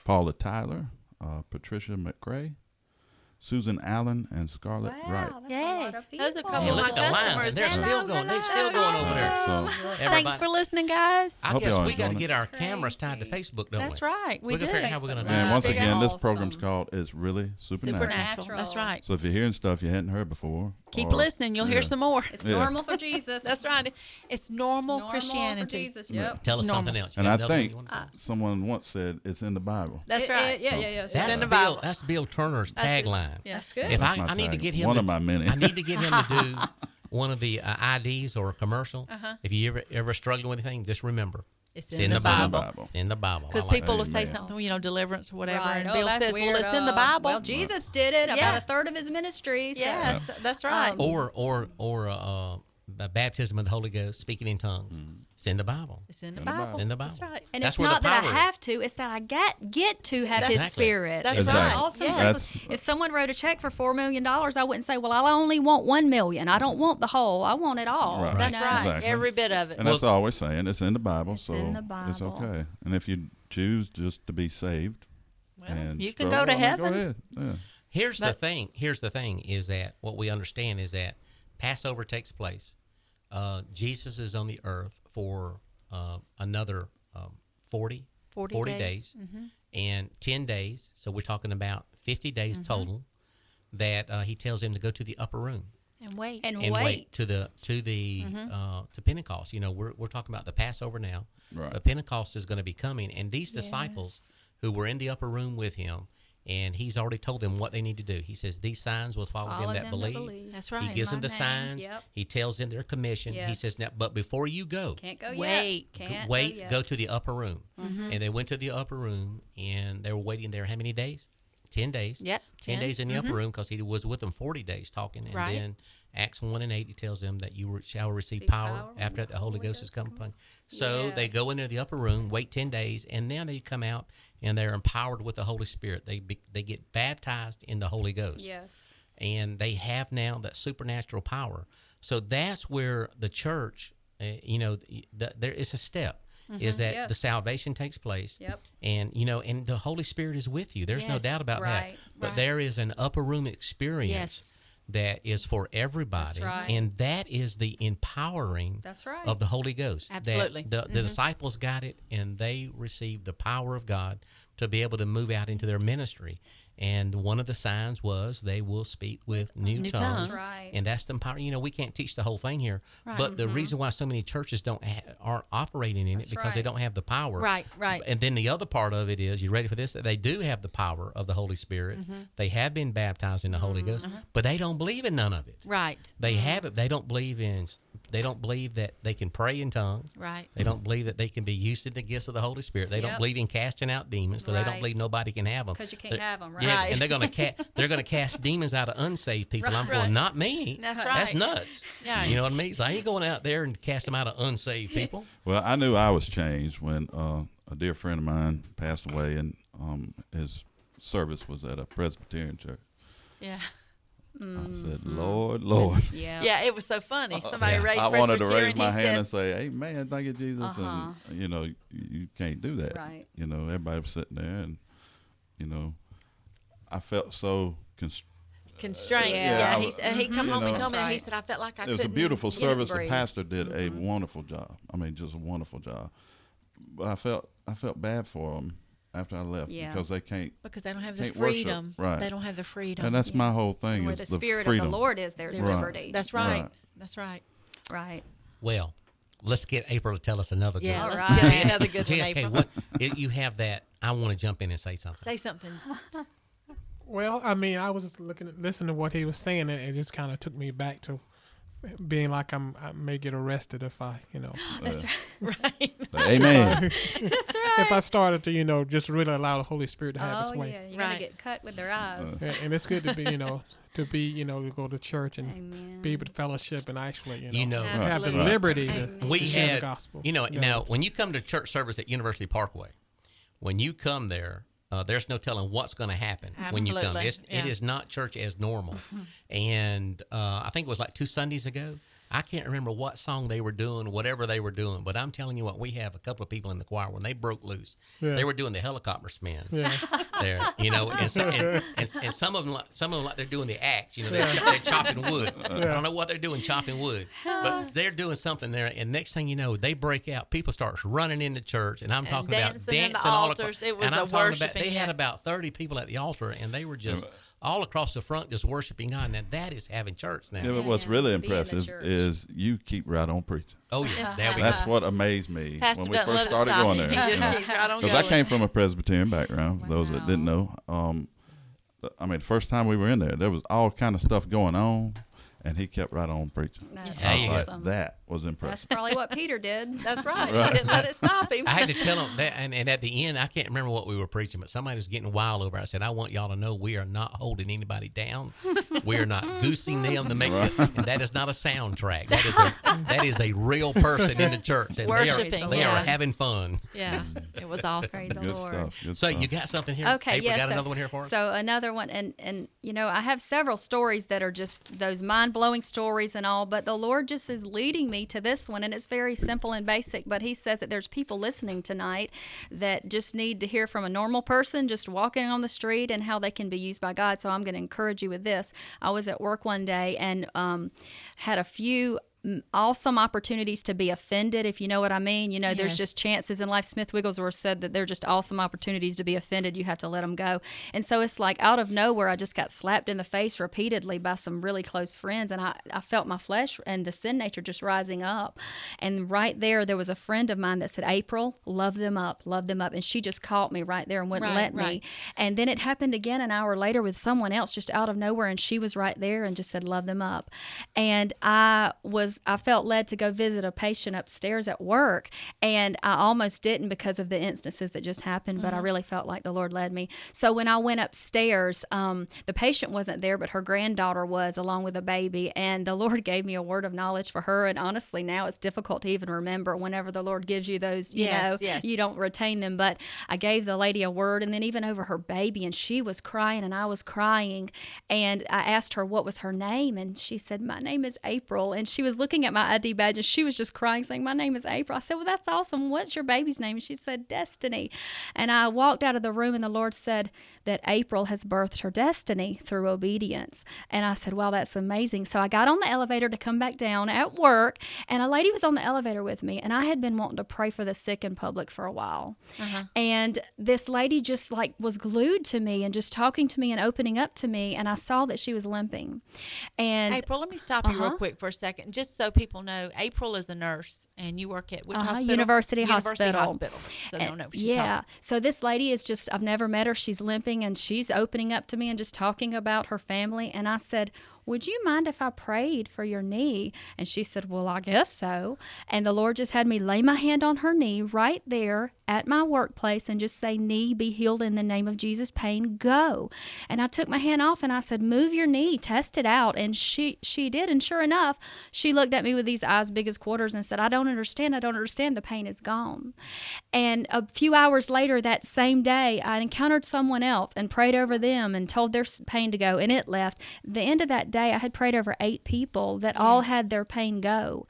Speaker 3: Paula Tyler, uh, Patricia McCrae, Susan Allen, and Scarlett
Speaker 5: Wow,
Speaker 3: Wright.
Speaker 5: that's
Speaker 4: Yay.
Speaker 5: a lot of.
Speaker 4: Those are a
Speaker 1: Hey,
Speaker 4: couple of
Speaker 1: look
Speaker 4: my
Speaker 1: at the lines.
Speaker 4: customers.
Speaker 1: They're
Speaker 4: Hello,
Speaker 1: still going. They're still going over there.
Speaker 3: So,
Speaker 4: Thanks for listening, guys.
Speaker 1: I
Speaker 3: Hope
Speaker 1: guess we got to get our cameras tied to Facebook, don't
Speaker 4: That's
Speaker 1: we?
Speaker 4: right. We
Speaker 1: We're
Speaker 4: do.
Speaker 1: gonna figure out how we're gonna do
Speaker 3: and
Speaker 1: that.
Speaker 3: once
Speaker 5: Big
Speaker 3: again, this
Speaker 5: awesome.
Speaker 3: program's called "It's Really Supernatural."
Speaker 4: Supernatural. That's right.
Speaker 3: So if you're hearing stuff you hadn't heard before,
Speaker 4: Keep
Speaker 3: or-
Speaker 4: listening. You'll
Speaker 3: yeah.
Speaker 4: hear some more.
Speaker 5: It's
Speaker 3: Yeah.
Speaker 5: normal for Jesus.
Speaker 4: That's right. It's normal,
Speaker 5: Normal
Speaker 4: Christianity.
Speaker 5: for Jesus. Yep.
Speaker 1: Tell us
Speaker 4: Normal.
Speaker 1: something else. You
Speaker 3: And I think
Speaker 1: you
Speaker 3: someone once said it's in the Bible.
Speaker 4: That's
Speaker 5: It-
Speaker 4: right.
Speaker 5: it- yeah, yeah, yeah.
Speaker 1: that's
Speaker 4: in the
Speaker 1: Bill.
Speaker 4: Bible.
Speaker 1: That's Bill Turner's
Speaker 4: That's
Speaker 1: tagline.
Speaker 4: Yeah.
Speaker 5: That's good.
Speaker 1: If I,
Speaker 3: That's my
Speaker 1: I need to get him
Speaker 3: One
Speaker 1: to,
Speaker 3: of my many.
Speaker 1: I need to get him to do one of the uh, IDs or a commercial.
Speaker 4: Uh-huh.
Speaker 1: If you ever ever struggling with anything, just remember
Speaker 4: It's,
Speaker 1: it's
Speaker 4: in, the,
Speaker 1: Bible.
Speaker 4: Bible.
Speaker 1: It's in the Bible.
Speaker 4: Because
Speaker 1: like
Speaker 4: people
Speaker 1: that.
Speaker 4: will say
Speaker 3: Amen.
Speaker 4: something, you know, deliverance or whatever,
Speaker 5: Right.
Speaker 4: and
Speaker 5: oh,
Speaker 4: Bill
Speaker 5: that's
Speaker 4: says,
Speaker 5: weird.
Speaker 4: "Well, it's in the
Speaker 5: Uh,
Speaker 4: Bible."
Speaker 5: Well, Jesus did it.
Speaker 4: Yeah.
Speaker 5: About a third of his ministry. So.
Speaker 4: yes, that's right.
Speaker 5: Um,
Speaker 1: or or or uh, the baptism of the Holy Ghost, speaking in tongues. It's in the Bible.
Speaker 4: it's in the
Speaker 3: in the
Speaker 4: Bible.
Speaker 3: Bible.
Speaker 1: It's in the Bible.
Speaker 4: That's right.
Speaker 5: And
Speaker 1: That's
Speaker 5: it's not that I
Speaker 1: power is.
Speaker 5: have to; it's that I get get to have His
Speaker 1: Exactly.
Speaker 5: Spirit.
Speaker 4: That's
Speaker 5: Isn't
Speaker 3: right.
Speaker 5: awesome?
Speaker 3: Yes.
Speaker 5: Because If someone wrote a check for four million dollars, I wouldn't say, "Well, I only want one million. I don't want the whole. I want it all.
Speaker 3: Right.
Speaker 4: That's
Speaker 5: know?
Speaker 4: right.
Speaker 3: Exactly.
Speaker 4: Every bit of it.
Speaker 3: And that's all we're saying. It's in the Bible,
Speaker 5: It's
Speaker 3: so
Speaker 5: in the
Speaker 3: it's okay. And if you choose just to be saved,
Speaker 4: Well,
Speaker 3: and
Speaker 4: you can go to
Speaker 3: struggle,
Speaker 4: heaven.
Speaker 3: Go ahead. Yeah.
Speaker 1: Here's the thing. Here's the thing is that what we understand is that Passover takes place. Uh, Jesus is on the earth for uh, another um, 40,
Speaker 4: 40
Speaker 1: days,
Speaker 4: days. Mm-hmm.
Speaker 1: and 10 days. So we're talking about 50 days
Speaker 4: Mm-hmm.
Speaker 1: total that uh, he tells him to go to the upper room
Speaker 4: And wait.
Speaker 5: And,
Speaker 1: and wait,
Speaker 5: wait.
Speaker 1: to the to the
Speaker 4: Mm-hmm.
Speaker 1: uh, to Pentecost. You know, we're we're talking about the Passover now,
Speaker 3: Right.
Speaker 1: but Pentecost is going to be coming, and these disciples who were in the upper room with him, and he's already told them what they need to do. He says, "These signs will follow,
Speaker 5: Follow
Speaker 1: them that
Speaker 5: them
Speaker 1: believe."
Speaker 5: believe.
Speaker 4: That's
Speaker 1: He gives them the
Speaker 5: name,
Speaker 1: signs.
Speaker 5: yep.
Speaker 1: He tells them their commission. He says, "Now, but before you go,
Speaker 5: Can't go
Speaker 4: Wait.
Speaker 5: yet.
Speaker 1: g-
Speaker 5: Can't
Speaker 1: wait,
Speaker 5: go, yet.
Speaker 1: go to the upper room."
Speaker 4: Mm-hmm.
Speaker 1: And they went to the upper room, and they were waiting there. How many days? Ten days.
Speaker 4: Yep,
Speaker 1: 10,
Speaker 4: 10.
Speaker 1: days in the upper room because he was with them forty days talking, and
Speaker 4: Right.
Speaker 1: then Acts one and eight, he tells them that you shall receive
Speaker 5: Receive
Speaker 1: power,
Speaker 5: power
Speaker 1: after
Speaker 5: when
Speaker 1: the Holy Ghost has come
Speaker 5: come.
Speaker 1: upon. you. So they go into the upper room, wait ten days, and then they come out and they're empowered with the Holy Spirit. They be, they get baptized in the Holy Ghost
Speaker 5: Yes.
Speaker 1: and they have now that supernatural power. So that's where the church, uh, you know, th- th- there is a step. Is that the salvation takes place,
Speaker 5: Yep.
Speaker 1: and you know, and the Holy Spirit is with you. There's no doubt about
Speaker 5: Right.
Speaker 1: that. But
Speaker 4: Right.
Speaker 1: there is an upper room experience
Speaker 4: Yes.
Speaker 1: That is for everybody,
Speaker 5: right.
Speaker 1: and that is the empowering
Speaker 5: That's right.
Speaker 1: of the Holy Ghost. That
Speaker 4: Absolutely.
Speaker 1: the, the mm-hmm. disciples got it, and they received the power of God to be able to move out into their ministry. And one of the signs was they will speak with new,
Speaker 4: New
Speaker 1: tongues.
Speaker 4: tongues.
Speaker 5: Right.
Speaker 1: And that's the power. You know, we can't teach the whole thing here, but the mm-hmm. reason why so many churches don't ha- aren't operating in
Speaker 5: That's
Speaker 1: it because they don't have the power.
Speaker 4: Right, right.
Speaker 1: And then the other part of it is, you ready for this? That they do have the power of the Holy Spirit.
Speaker 4: Mm-hmm.
Speaker 1: They have been baptized in the Holy mm-hmm. Ghost, uh-huh. but they don't believe in none of it.
Speaker 4: Right.
Speaker 1: They mm-hmm. have it. They don't believe in s- they don't believe that they can pray in tongues.
Speaker 4: Right.
Speaker 1: They don't believe that they can be used in the gifts of the Holy Spirit. They don't believe in casting out demons because they don't believe nobody can have them.
Speaker 5: Because you can't have 'em, right?
Speaker 1: Yeah,
Speaker 4: Right.
Speaker 1: and they're gonna ca- they're gonna cast demons out of unsaved people. I'm
Speaker 4: Right.
Speaker 1: going, not me.
Speaker 4: That's right.
Speaker 1: That's nuts.
Speaker 4: Yeah.
Speaker 1: You know what I mean? So I ain't going out there and cast them out of unsaved people.
Speaker 3: Well, I knew I was changed when uh, a dear friend of mine passed away, and um, his service was at a Presbyterian church.
Speaker 4: Yeah.
Speaker 3: I said, "Lord, Lord."
Speaker 5: Yeah.
Speaker 4: Yeah, it was so funny. Somebody
Speaker 1: Yeah.
Speaker 4: raised
Speaker 3: I wanted to raise my hand
Speaker 4: said,
Speaker 3: and say, hey, "Amen, thank you, Jesus."
Speaker 5: Uh-huh.
Speaker 3: And you know, you, you can't do that.
Speaker 5: Right.
Speaker 3: You know, everybody was sitting there, and you know, I felt so. Const-
Speaker 4: constrained.
Speaker 5: Yeah.
Speaker 4: Yeah,
Speaker 3: I
Speaker 4: he,
Speaker 3: was-
Speaker 4: he come
Speaker 3: You
Speaker 4: home and told me,
Speaker 5: That's
Speaker 4: he said, I felt like I could
Speaker 3: it was a beautiful service. The pastor did a
Speaker 4: Mm-hmm.
Speaker 3: wonderful job. I mean, just a wonderful job. But I felt I felt bad for them after I left
Speaker 5: Yeah.
Speaker 3: because they can't.
Speaker 4: because they don't have the
Speaker 3: Can't worship,
Speaker 4: freedom.
Speaker 3: right.
Speaker 4: They don't have the freedom.
Speaker 3: And that's my whole thing.
Speaker 5: Where
Speaker 3: is
Speaker 5: the
Speaker 3: the
Speaker 5: spirit
Speaker 3: freedom.
Speaker 5: of the Lord is, there's
Speaker 3: Right.
Speaker 5: liberty.
Speaker 4: That's right.
Speaker 3: Right.
Speaker 4: That's right.
Speaker 5: Right.
Speaker 1: Well, let's get April to tell us another good
Speaker 4: Yeah,
Speaker 1: one.
Speaker 4: let's
Speaker 5: All
Speaker 4: get
Speaker 5: right.
Speaker 4: another good one, April.
Speaker 1: what it, you have that? I want to jump in and say something.
Speaker 4: Say something.
Speaker 2: Well, I mean, I was just looking, at, listening to what he was saying, and it just kind of took me back to being like I'm, I may get arrested if I, you know,
Speaker 5: That's right.
Speaker 4: right.
Speaker 3: Amen.
Speaker 5: That's right.
Speaker 2: if I started to, you know, just really allow the Holy Spirit to have
Speaker 5: oh
Speaker 2: its way.
Speaker 5: yeah, you're gonna get cut with their uh. eyes.
Speaker 2: And, and it's good to be, you know, to be, you know, to go to church and
Speaker 5: Amen.
Speaker 2: be able to fellowship and actually, you know,
Speaker 1: You know,
Speaker 2: have the
Speaker 4: Absolutely.
Speaker 2: liberty to,
Speaker 5: Amen.
Speaker 1: we
Speaker 2: to share the
Speaker 1: had
Speaker 2: gospel.
Speaker 1: you know
Speaker 2: Yeah.
Speaker 1: now when you come to church service at University Parkway, when you come there, uh, there's no telling what's going to happen when you come. It's,
Speaker 4: yeah.
Speaker 1: is not church as normal, and uh, I think it was like two Sundays ago. I can't remember what song they were doing, whatever they were doing, but I'm telling you what, we have a couple of people in the choir when they broke loose.
Speaker 2: Yeah.
Speaker 1: They were doing the helicopter spin
Speaker 2: Yeah.
Speaker 1: there, you know, and, so, and, and, and some of them, like, some of them like they're doing the axe, you know, they're, cho- they're chopping wood. I don't know what they're doing chopping wood, but they're doing something there. And next thing you know, they break out. People starts running into church, and I'm
Speaker 4: And
Speaker 1: talking about
Speaker 4: dancing in the
Speaker 1: dancing all
Speaker 4: altars.
Speaker 1: across.
Speaker 4: It was
Speaker 1: and I'm
Speaker 4: a
Speaker 1: talking about
Speaker 4: worshiping,
Speaker 1: they had about 30 people at the altar, and they were just all across the front just worshiping God. Now that is having church now.
Speaker 3: Yeah, but what's really
Speaker 5: to be in the
Speaker 3: impressive is you keep right on preaching.
Speaker 1: Oh yeah, there we
Speaker 3: That's
Speaker 1: go.
Speaker 3: what amazed me
Speaker 4: Pastor
Speaker 3: when we first started going
Speaker 4: He
Speaker 3: there.
Speaker 4: just keeps right
Speaker 3: Because I came from a Presbyterian background. for Those that didn't know, um, I mean, the first time we were in there, there was all kind of stuff going on, and he kept right on preaching.
Speaker 5: That's
Speaker 1: There you go.
Speaker 3: I was
Speaker 5: awesome.
Speaker 3: like, that was
Speaker 5: impressed.
Speaker 3: That's
Speaker 5: probably what Peter did.
Speaker 4: That's right.
Speaker 3: Right.
Speaker 4: He didn't let it stop him.
Speaker 1: I had to tell him that, and, and at the end, I can't remember what we were preaching, but somebody was getting wild over. it. I said, "I want y'all to know we are not holding anybody down. we are not goosing them to make it, and that is not a soundtrack. That is a that is a real person in the church, and they
Speaker 4: Worshiping,
Speaker 1: are they
Speaker 4: yeah.
Speaker 1: are having fun.
Speaker 4: yeah, it was awesome.
Speaker 5: Praise the Lord.
Speaker 3: stuff. Good
Speaker 1: So
Speaker 3: stuff.
Speaker 1: you got something here?
Speaker 5: Okay,
Speaker 1: April,
Speaker 5: yes.
Speaker 1: got
Speaker 5: so,
Speaker 1: another one here for us.
Speaker 5: So another one, and and you know, I have several stories that are just those mind blowing stories and all, but the Lord just is leading me to this one, and it's very simple and basic. But He says that there's people listening tonight that just need to hear from a normal person just walking on the street and how they can be used by God. So I'm going to encourage you with this. I was at work one day and um, had a few awesome opportunities to be offended if you know what i mean. You know there's just chances in life. Smith wigglesworth said that they're just awesome opportunities to be offended. You have to let them go. And so it's like out of nowhere i just got slapped in the face repeatedly by some really close friends and i, I felt my flesh and the sin nature just rising up. And right there there was a friend of mine that said april love them up love them up. And she just caught me right there and wouldn't
Speaker 4: Right,
Speaker 5: let me.
Speaker 4: right.
Speaker 5: and then it happened again an hour later with someone else just out of nowhere and she was right there and just said love them up. And i was i felt led to go visit a patient upstairs at work and i almost didn't because of the instances that just happened but i really felt like the lord led me. So when i went upstairs um, the patient wasn't there but her granddaughter was along with a baby and the lord gave me a word of knowledge for her and honestly now it's difficult to even remember whenever the lord gives you those you
Speaker 4: Yes,
Speaker 5: know
Speaker 4: yes.
Speaker 5: you don't retain them. But i gave the lady a word and then even over her baby and she was crying and i was crying and i asked her what was her name and she said my name is april and she was looking at my id badge and she was just crying saying my name is april. I said well that's awesome. What's your baby's name? And she said destiny. And i walked out of the room and the lord said that april has birthed her destiny through obedience. And i said wow that's amazing. So i got on the elevator to come back down at work and a lady was on the elevator with me and i had been wanting to pray for the sick in public for a while. And this lady just like was glued to me and just talking to me and opening up to me and i saw that she was limping. And
Speaker 4: April, let me stop you real
Speaker 5: Uh-huh.
Speaker 4: quick for a second, just so people know. April is a nurse, and you work at which
Speaker 5: Uh-huh,
Speaker 4: hospital?
Speaker 5: University
Speaker 4: University
Speaker 5: Hospital.
Speaker 4: Hospital. So they
Speaker 5: And-
Speaker 4: don't know. what she's
Speaker 5: yeah.
Speaker 4: talking.
Speaker 5: So this lady is just, I've never met her. She's limping and she's opening up to me and just talking about her family. And I said, Would you mind if I prayed for your knee? And she said, Well, I guess so. And the Lord just had me lay my hand on her knee right there at my workplace and just say, Knee, be healed in the name of Jesus. Pain, go. And I took my hand off and I said, Move your knee, test it out. And she she did. And sure enough, she looked at me with these eyes big as quarters and said, I don't understand. I don't understand. The pain is gone. And a few hours later that same day, I encountered someone else and prayed over them and told their pain to go, and it left. The end of that day, I had prayed over eight people that all had their pain go.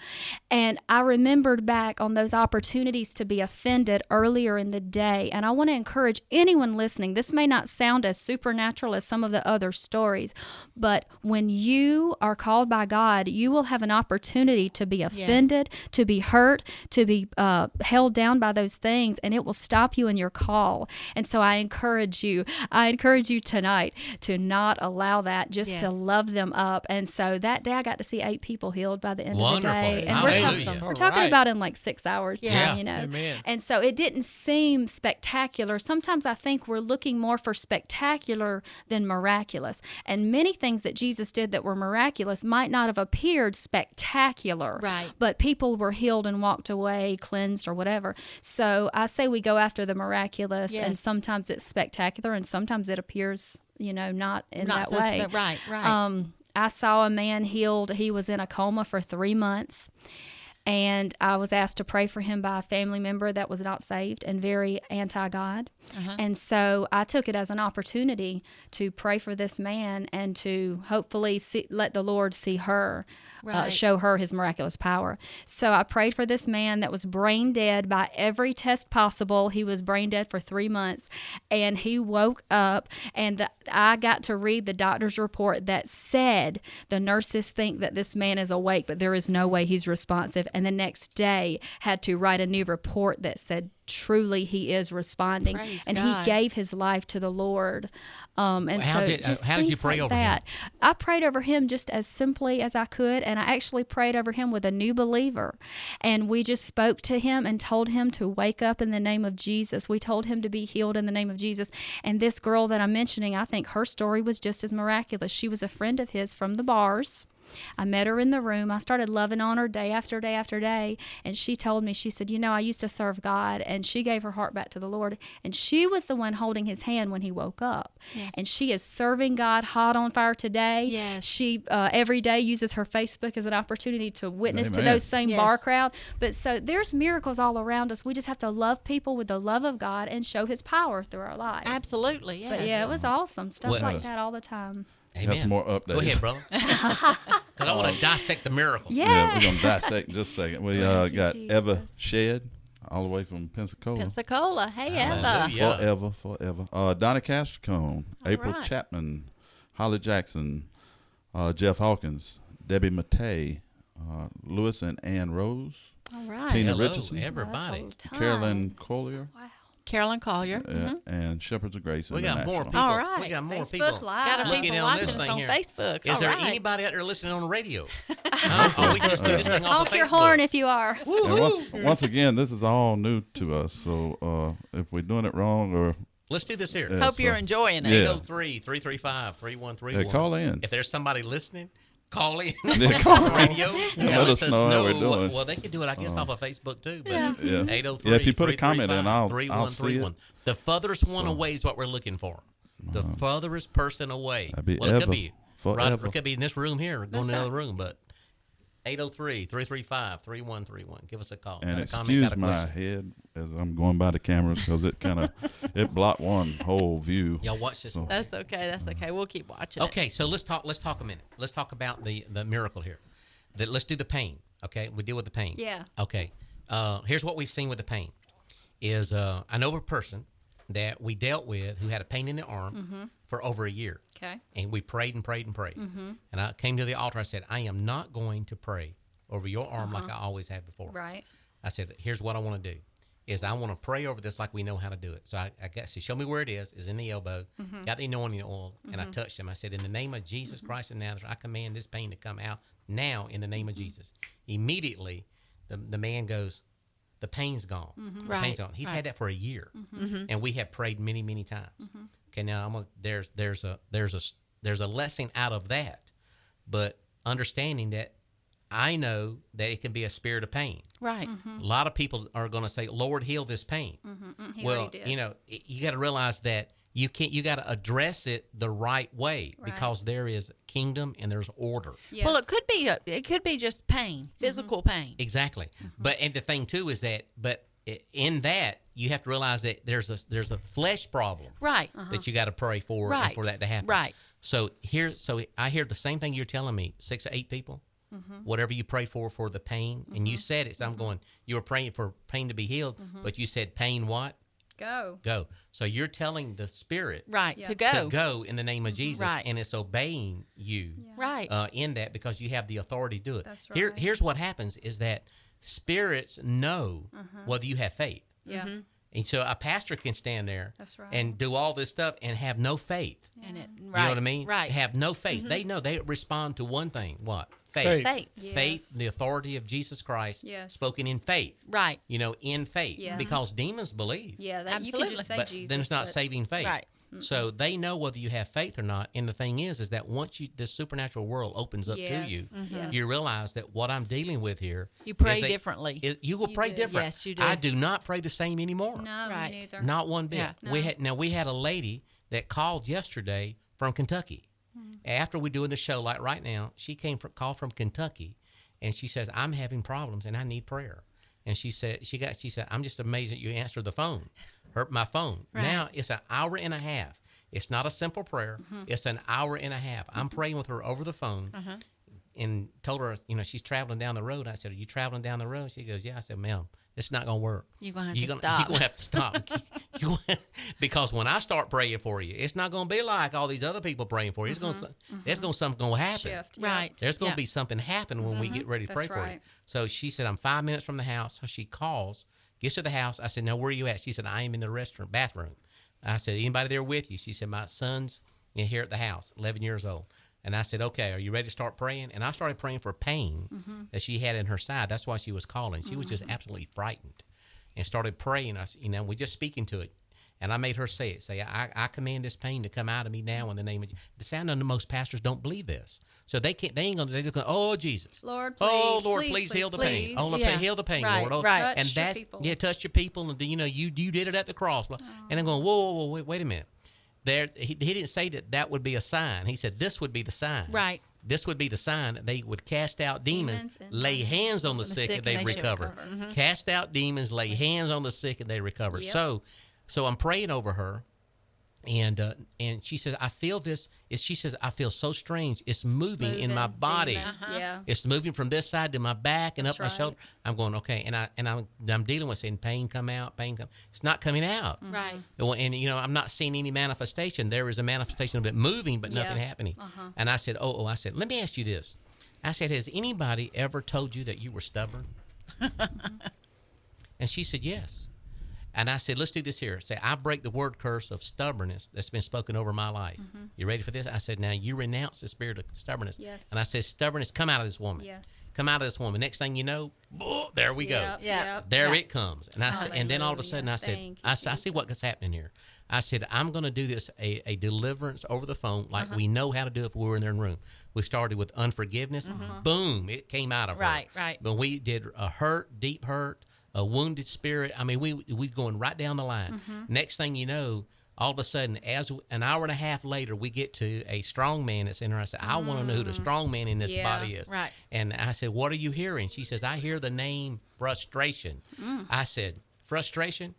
Speaker 5: And I remembered back on those opportunities to be offended earlier in the day. And I want to encourage anyone listening this may not sound as supernatural as some of the other stories, but when you are called by God, you will have an opportunity to be offended, to be hurt, to be uh, held down by those things, and it will stop you in your call. And so I encourage you, I encourage you tonight to not allow that, just to love them up. And so that day I got to see eight people healed by the end
Speaker 1: Wonderful.
Speaker 5: of the day. And we're, talking, we're talking
Speaker 2: right.
Speaker 5: about in like six hours
Speaker 4: Yeah.
Speaker 5: time, you know.
Speaker 2: Amen.
Speaker 5: And so it didn't seem spectacular. Sometimes I think we're looking more for spectacular than miraculous. And many things that Jesus did that were miraculous might not have appeared spectacular.
Speaker 4: Right.
Speaker 5: But people were healed and walked away, cleansed or whatever. So I say we go after the miraculous and sometimes it's spectacular and sometimes it appears, you know, not in
Speaker 4: Not
Speaker 5: that
Speaker 4: so
Speaker 5: way.
Speaker 4: right, right.
Speaker 5: Um, I saw a man healed. He was in a coma for three months. And I was asked to pray for him by a family member that was not saved and very anti God.
Speaker 4: Uh-huh.
Speaker 5: And so I took it as an opportunity to pray for this man and to hopefully see, let the Lord see her, uh, show her his miraculous power. So I prayed for this man that was brain dead by every test possible. He was brain dead for three months and he woke up and the, I got to read the doctor's report that said the nurses think that this man is awake, but there is no way he's responsive. And the next day had to write a new report that said truly he is responding
Speaker 4: Praise
Speaker 5: and
Speaker 4: God.
Speaker 5: he gave his life to the Lord. Um, and
Speaker 1: How
Speaker 5: so
Speaker 1: did- uh, how did you pray
Speaker 5: like
Speaker 1: over him?
Speaker 5: that. I prayed over him just as simply as I could, and I actually prayed over him with a new believer. And we just spoke to him and told him to wake up in the name of Jesus. We told him to be healed in the name of Jesus. And this girl that I'm mentioning, I think her story was just as miraculous. She was a friend of his from the bars. I met her in the room. I started loving on her day after day after day. And she told me, she said, You know, I used to serve God. And she gave her heart back to the Lord. And she was the one holding his hand when he woke up.
Speaker 4: Yes.
Speaker 5: And she is serving God hot on fire today.
Speaker 4: Yes.
Speaker 5: She uh, every day uses her Facebook as an opportunity to witness to those same
Speaker 4: Yes.
Speaker 5: bar crowd. But so there's miracles all around us. We just have to love people with the love of God and show his power through our lives.
Speaker 4: Absolutely, yes.
Speaker 5: But yeah, it was awesome. Stuff
Speaker 1: Well-
Speaker 5: like that all the time.
Speaker 1: Amen.
Speaker 3: Got some more updates.
Speaker 1: Go ahead, brother. Because I want to dissect the miracle.
Speaker 5: Yeah.
Speaker 3: Yeah, we're gonna dissect in just a second. We uh,
Speaker 5: Thank you,
Speaker 3: got Eva Shed, all the way from Pensacola.
Speaker 4: Pensacola. Hey, Eva.
Speaker 3: Forever, forever. Uh, Donna Castricone, April
Speaker 4: right.
Speaker 3: Chapman, Holly Jackson, uh, Jeff Hawkins, Debbie Matei, uh, Lewis and Ann Rose,
Speaker 4: All right.
Speaker 3: Tina
Speaker 1: Hello,
Speaker 3: Richardson,
Speaker 1: everybody.
Speaker 5: That's a ton.
Speaker 3: Carolyn Collier,
Speaker 5: Wow.
Speaker 4: Carolyn Collier.
Speaker 3: uh, and Shepherds of Grace
Speaker 1: We got more people.
Speaker 4: All right.
Speaker 1: We got more
Speaker 5: Facebook
Speaker 1: people.
Speaker 4: Got
Speaker 5: Live.
Speaker 4: a
Speaker 1: Looking
Speaker 4: people
Speaker 1: on
Speaker 4: watching
Speaker 1: this
Speaker 4: us
Speaker 1: thing
Speaker 4: on
Speaker 1: here.
Speaker 4: Facebook.
Speaker 1: Is
Speaker 4: All
Speaker 1: there
Speaker 4: right.
Speaker 1: anybody out there listening on the radio? Huh? Or we just do this thing off
Speaker 5: Honk
Speaker 1: of
Speaker 5: your horn if you are.
Speaker 3: Once, once again, this is all new to us. So uh, if we're doing it wrong or
Speaker 1: Let's do this here.
Speaker 3: Yeah.
Speaker 4: Hope
Speaker 3: so-
Speaker 4: you're enjoying it.
Speaker 3: Yeah.
Speaker 1: 803 335 3131.
Speaker 3: Call in.
Speaker 1: If there's somebody listening, call in
Speaker 3: Yeah, call
Speaker 1: the radio.
Speaker 3: Yeah,
Speaker 1: and
Speaker 3: let us know how we're doing. Uh,
Speaker 1: Well, they could do it, I guess, off of Facebook too. But
Speaker 4: Yeah.
Speaker 3: Yeah.
Speaker 1: 803
Speaker 3: Yeah, if you put a comment in, I'll- I'll see
Speaker 1: 3131. The furthest one away is what we're looking for. The furthest person away.
Speaker 3: That'd be
Speaker 1: well, it could
Speaker 3: ever.
Speaker 1: be right. It could be in this room here, or going
Speaker 4: That's
Speaker 1: to another
Speaker 4: right.
Speaker 1: room, but. 803-335-3131. Give us a call.
Speaker 3: And
Speaker 1: got a comment,
Speaker 3: excuse
Speaker 1: got a
Speaker 3: my
Speaker 1: question.
Speaker 3: head as I'm going by the cameras because it kind of it blocked one whole view.
Speaker 1: Y'all watch this. one.
Speaker 4: That's okay. That's okay. We'll keep watching. it.
Speaker 1: Okay, so let's talk. Let's talk a minute. Let's talk about the the miracle here. That let's do the pain. Okay, we deal with the pain.
Speaker 5: Yeah.
Speaker 1: Okay. Uh, here's what we've seen with the pain. Is uh, I know a person that we dealt with who had a pain in the arm
Speaker 5: Mm-hmm.
Speaker 1: for over a year,
Speaker 5: Okay.
Speaker 1: and we prayed and prayed and prayed.
Speaker 5: Mm-hmm.
Speaker 1: And I came to the altar. I said, I am not going to pray over your arm like I always have before.
Speaker 5: Uh-huh. Right.
Speaker 1: I said, here's what I want to do. Is I want to pray over this like we know how to do it. So I, I guess he showed me where it is. Is in the elbow.
Speaker 5: Mm-hmm.
Speaker 1: Got the anointing oil, and I touched him. I said, in the name of Jesus Christ of Nazareth, I command this pain to come out now in the name of
Speaker 5: Mm-hmm.
Speaker 1: Jesus. Immediately, the the man goes, the pain's gone. The
Speaker 4: Mm-hmm. Right,
Speaker 1: pain's gone. He's
Speaker 4: right.
Speaker 1: had that for a year,
Speaker 5: Mm-hmm.
Speaker 1: and we have prayed many many times. Okay, now I'm gonna, there's there's a there's a there's a lesson out of that but understanding that I know that it can be a spirit of pain.
Speaker 4: Right.
Speaker 5: Mm-hmm.
Speaker 1: A lot of people are going to say, "Lord, heal this pain."
Speaker 5: Mm, he
Speaker 1: well,
Speaker 5: already did.
Speaker 1: you know, you got to realize that you can't. You got to address it the right way
Speaker 5: Right.
Speaker 1: because there is kingdom and there's order.
Speaker 4: Well, it could be a, it could be just pain, physical pain.
Speaker 1: Exactly.
Speaker 5: Mm-hmm.
Speaker 1: But and the thing too is that, but in that you have to realize that there's a there's a flesh problem
Speaker 4: Right.
Speaker 5: Uh-huh.
Speaker 1: that you got to pray for and
Speaker 4: Right.
Speaker 1: for that to happen.
Speaker 4: Right.
Speaker 1: So here, so I hear the same thing you're telling me. Six or eight people,
Speaker 5: Mm-hmm.
Speaker 1: whatever you pray for for the pain, and you said it. So I'm going. You were praying for pain to be healed,
Speaker 5: Mm-hmm.
Speaker 1: but you said pain what?
Speaker 5: Go.
Speaker 1: Go. So you're telling the spirit
Speaker 4: Right.
Speaker 5: Yeah.
Speaker 4: To go.
Speaker 1: to go in the name of Jesus,
Speaker 4: Right.
Speaker 1: and it's obeying you
Speaker 4: Right.
Speaker 1: uh, in that because you have the authority to do it.
Speaker 5: That's
Speaker 1: Here,
Speaker 5: right.
Speaker 1: here's what happens: is that spirits know
Speaker 5: Mm-hmm.
Speaker 1: whether you have faith,
Speaker 5: Yeah.
Speaker 1: and so a pastor can stand there
Speaker 5: That's right.
Speaker 1: and do all this stuff and have no faith.
Speaker 4: and it, right.
Speaker 1: You know what I mean?
Speaker 4: Right.
Speaker 1: Have no faith. They know they respond to one thing. What? Faith.
Speaker 2: Faith.
Speaker 4: faith.
Speaker 5: Yes.
Speaker 1: Faith, the authority of Jesus Christ,
Speaker 5: Yes.
Speaker 1: spoken in faith.
Speaker 4: Right.
Speaker 1: You know, in faith,
Speaker 5: Yeah.
Speaker 1: because demons believe,
Speaker 5: Yeah, that you could
Speaker 4: Absolutely.
Speaker 5: just say
Speaker 1: but
Speaker 5: Jesus.
Speaker 1: then it's not
Speaker 5: but-
Speaker 1: saving faith.
Speaker 4: Right.
Speaker 1: So they know whether you have faith or not. And the thing is, is that once you this supernatural world opens up to you,
Speaker 5: Yes, Mhm.
Speaker 1: you realize that what I'm dealing with here,
Speaker 4: You pray
Speaker 1: is a-
Speaker 4: differently.
Speaker 1: is- you will
Speaker 5: You
Speaker 1: pray
Speaker 5: do.
Speaker 1: different.
Speaker 4: Yes, you do.
Speaker 1: I do not pray the same anymore.
Speaker 5: No,
Speaker 4: Right.
Speaker 5: me neither.
Speaker 1: Not one bit.
Speaker 4: Yeah.
Speaker 1: We had now we had a lady that called yesterday from Kentucky.
Speaker 5: Hmm.
Speaker 1: After we doing the show, like right now, she came from called from Kentucky, and she says I'm having problems and I need prayer. And she said she got she said I'm just amazed that you answered the phone, her my phone.
Speaker 4: Right.
Speaker 1: Now it's an hour and a half. It's not a simple prayer.
Speaker 5: Mm-hmm.
Speaker 1: It's an hour and a half. I'm praying with her over the phone.
Speaker 4: Uh-huh.
Speaker 1: And told her, you know, she's traveling down the road. I said, "Are you traveling down the road?" She goes, "Yeah." I said, "Ma'am, it's not gonna work.
Speaker 4: You're gonna have
Speaker 1: You're
Speaker 4: to
Speaker 1: gonna,
Speaker 4: stop.
Speaker 1: You're gonna have to stop. You- because when I start praying for you, it's not gonna be like all these other people praying for you. It's gonna, mm-hmm. there's gonna mm-hmm. something gonna happen.
Speaker 5: Shift. yeah.
Speaker 4: Right.
Speaker 1: There's gonna
Speaker 4: Yeah.
Speaker 1: be something happen when we get mm-hmm. ready to
Speaker 5: That's
Speaker 1: pray for you. So she said, I'm five minutes from the house. So she calls, gets to the house. I said, Now where are you at? She said, I am in the restroom, bathroom. I said, Anybody there with you? She said, My son's in here at the house, 11 years old. And I said, Okay, are you ready to start praying? And I started praying for pain
Speaker 5: Mm-hmm.
Speaker 1: that she had in her side. That's why she was calling. She was just absolutely frightened and started praying. I, you know, we're just speaking to it. And I made her say it. Say, I, I command this pain to come out of me now in the name of. Je-" The sound of the most pastors don't believe this, so they can't. They ain't gonna. They just go, oh Jesus,
Speaker 5: Lord,
Speaker 1: oh Lord,
Speaker 5: please,
Speaker 1: please,
Speaker 5: please,
Speaker 1: heal the pain. Oh Lord,
Speaker 4: Yeah.
Speaker 1: heal the pain,
Speaker 4: Right,
Speaker 1: Lord. Oh,
Speaker 4: right.
Speaker 1: And
Speaker 5: Touch your
Speaker 1: that's
Speaker 5: people.
Speaker 1: yeah, touch your people, and you know you you did it at the cross. And I'm going, whoa, whoa, whoa, wait, wait a minute. There, he, he didn't say that that would be a sign. He said this would be the sign.
Speaker 4: Right.
Speaker 1: This would be the sign that they would cast out demons,
Speaker 5: Demons and
Speaker 1: lay hands on the, sick, and they
Speaker 4: and they shall
Speaker 1: recover.
Speaker 5: recover. Mm-hmm.
Speaker 1: Cast out demons, lay hands on the sick, and they recover.
Speaker 5: Yep.
Speaker 1: So, so I'm praying over her, and uh, and she says, I feel this. Is she says I feel so strange. It's moving, in my
Speaker 5: Moving,
Speaker 1: body.
Speaker 5: demon. Uh-huh. Yeah.
Speaker 1: It's moving from this side to my back and
Speaker 5: That's
Speaker 1: up my
Speaker 5: right.
Speaker 1: shoulder. I'm going okay, and I and I'm I'm dealing with saying pain come out, pain come. It's not coming out. Mm-hmm.
Speaker 4: Right.
Speaker 1: Well, And you know, I'm not seeing any manifestation. There is a manifestation of it moving, but nothing
Speaker 5: Yeah.
Speaker 1: happening. Uh-huh. And I said, oh, oh, I said, let me ask you this. I said, has anybody ever told you that you were stubborn? and she said, yes. And I said, let's do this here. Say, I break the word curse of stubbornness that's been spoken over my life. You ready for this? I said, now you renounce the spirit of stubbornness.
Speaker 5: Yes.
Speaker 1: And I said, stubbornness, come out of this woman.
Speaker 5: Yes.
Speaker 1: Come out of this woman. Next thing you know, boom, there we go.
Speaker 5: Yep,
Speaker 4: Yeah.
Speaker 5: yep.
Speaker 1: There
Speaker 4: Yeah.
Speaker 1: it comes. And I said, and then all of a sudden I said,
Speaker 5: you,
Speaker 1: I, I see what's happening here. I said, I'm going to do this a, a deliverance over the phone like
Speaker 5: Uh-huh.
Speaker 1: we know how to do if we were in their room. We started with unforgiveness. Boom, it came out of her.
Speaker 4: Mm-hmm. Right, right.
Speaker 1: But we did a hurt, deep hurt, a wounded spirit. I mean, we we going right down the line.
Speaker 5: Mm-hmm.
Speaker 1: Next thing you know, all of a sudden, as an hour and a half later, we get to a strong man that's in her. I said, I want to know who the strong man in this
Speaker 5: Mm. Yeah.
Speaker 1: body is.
Speaker 4: Right.
Speaker 1: And I said, What are you hearing? She says, I hear the name frustration.
Speaker 5: Mm.
Speaker 1: I said, Frustration?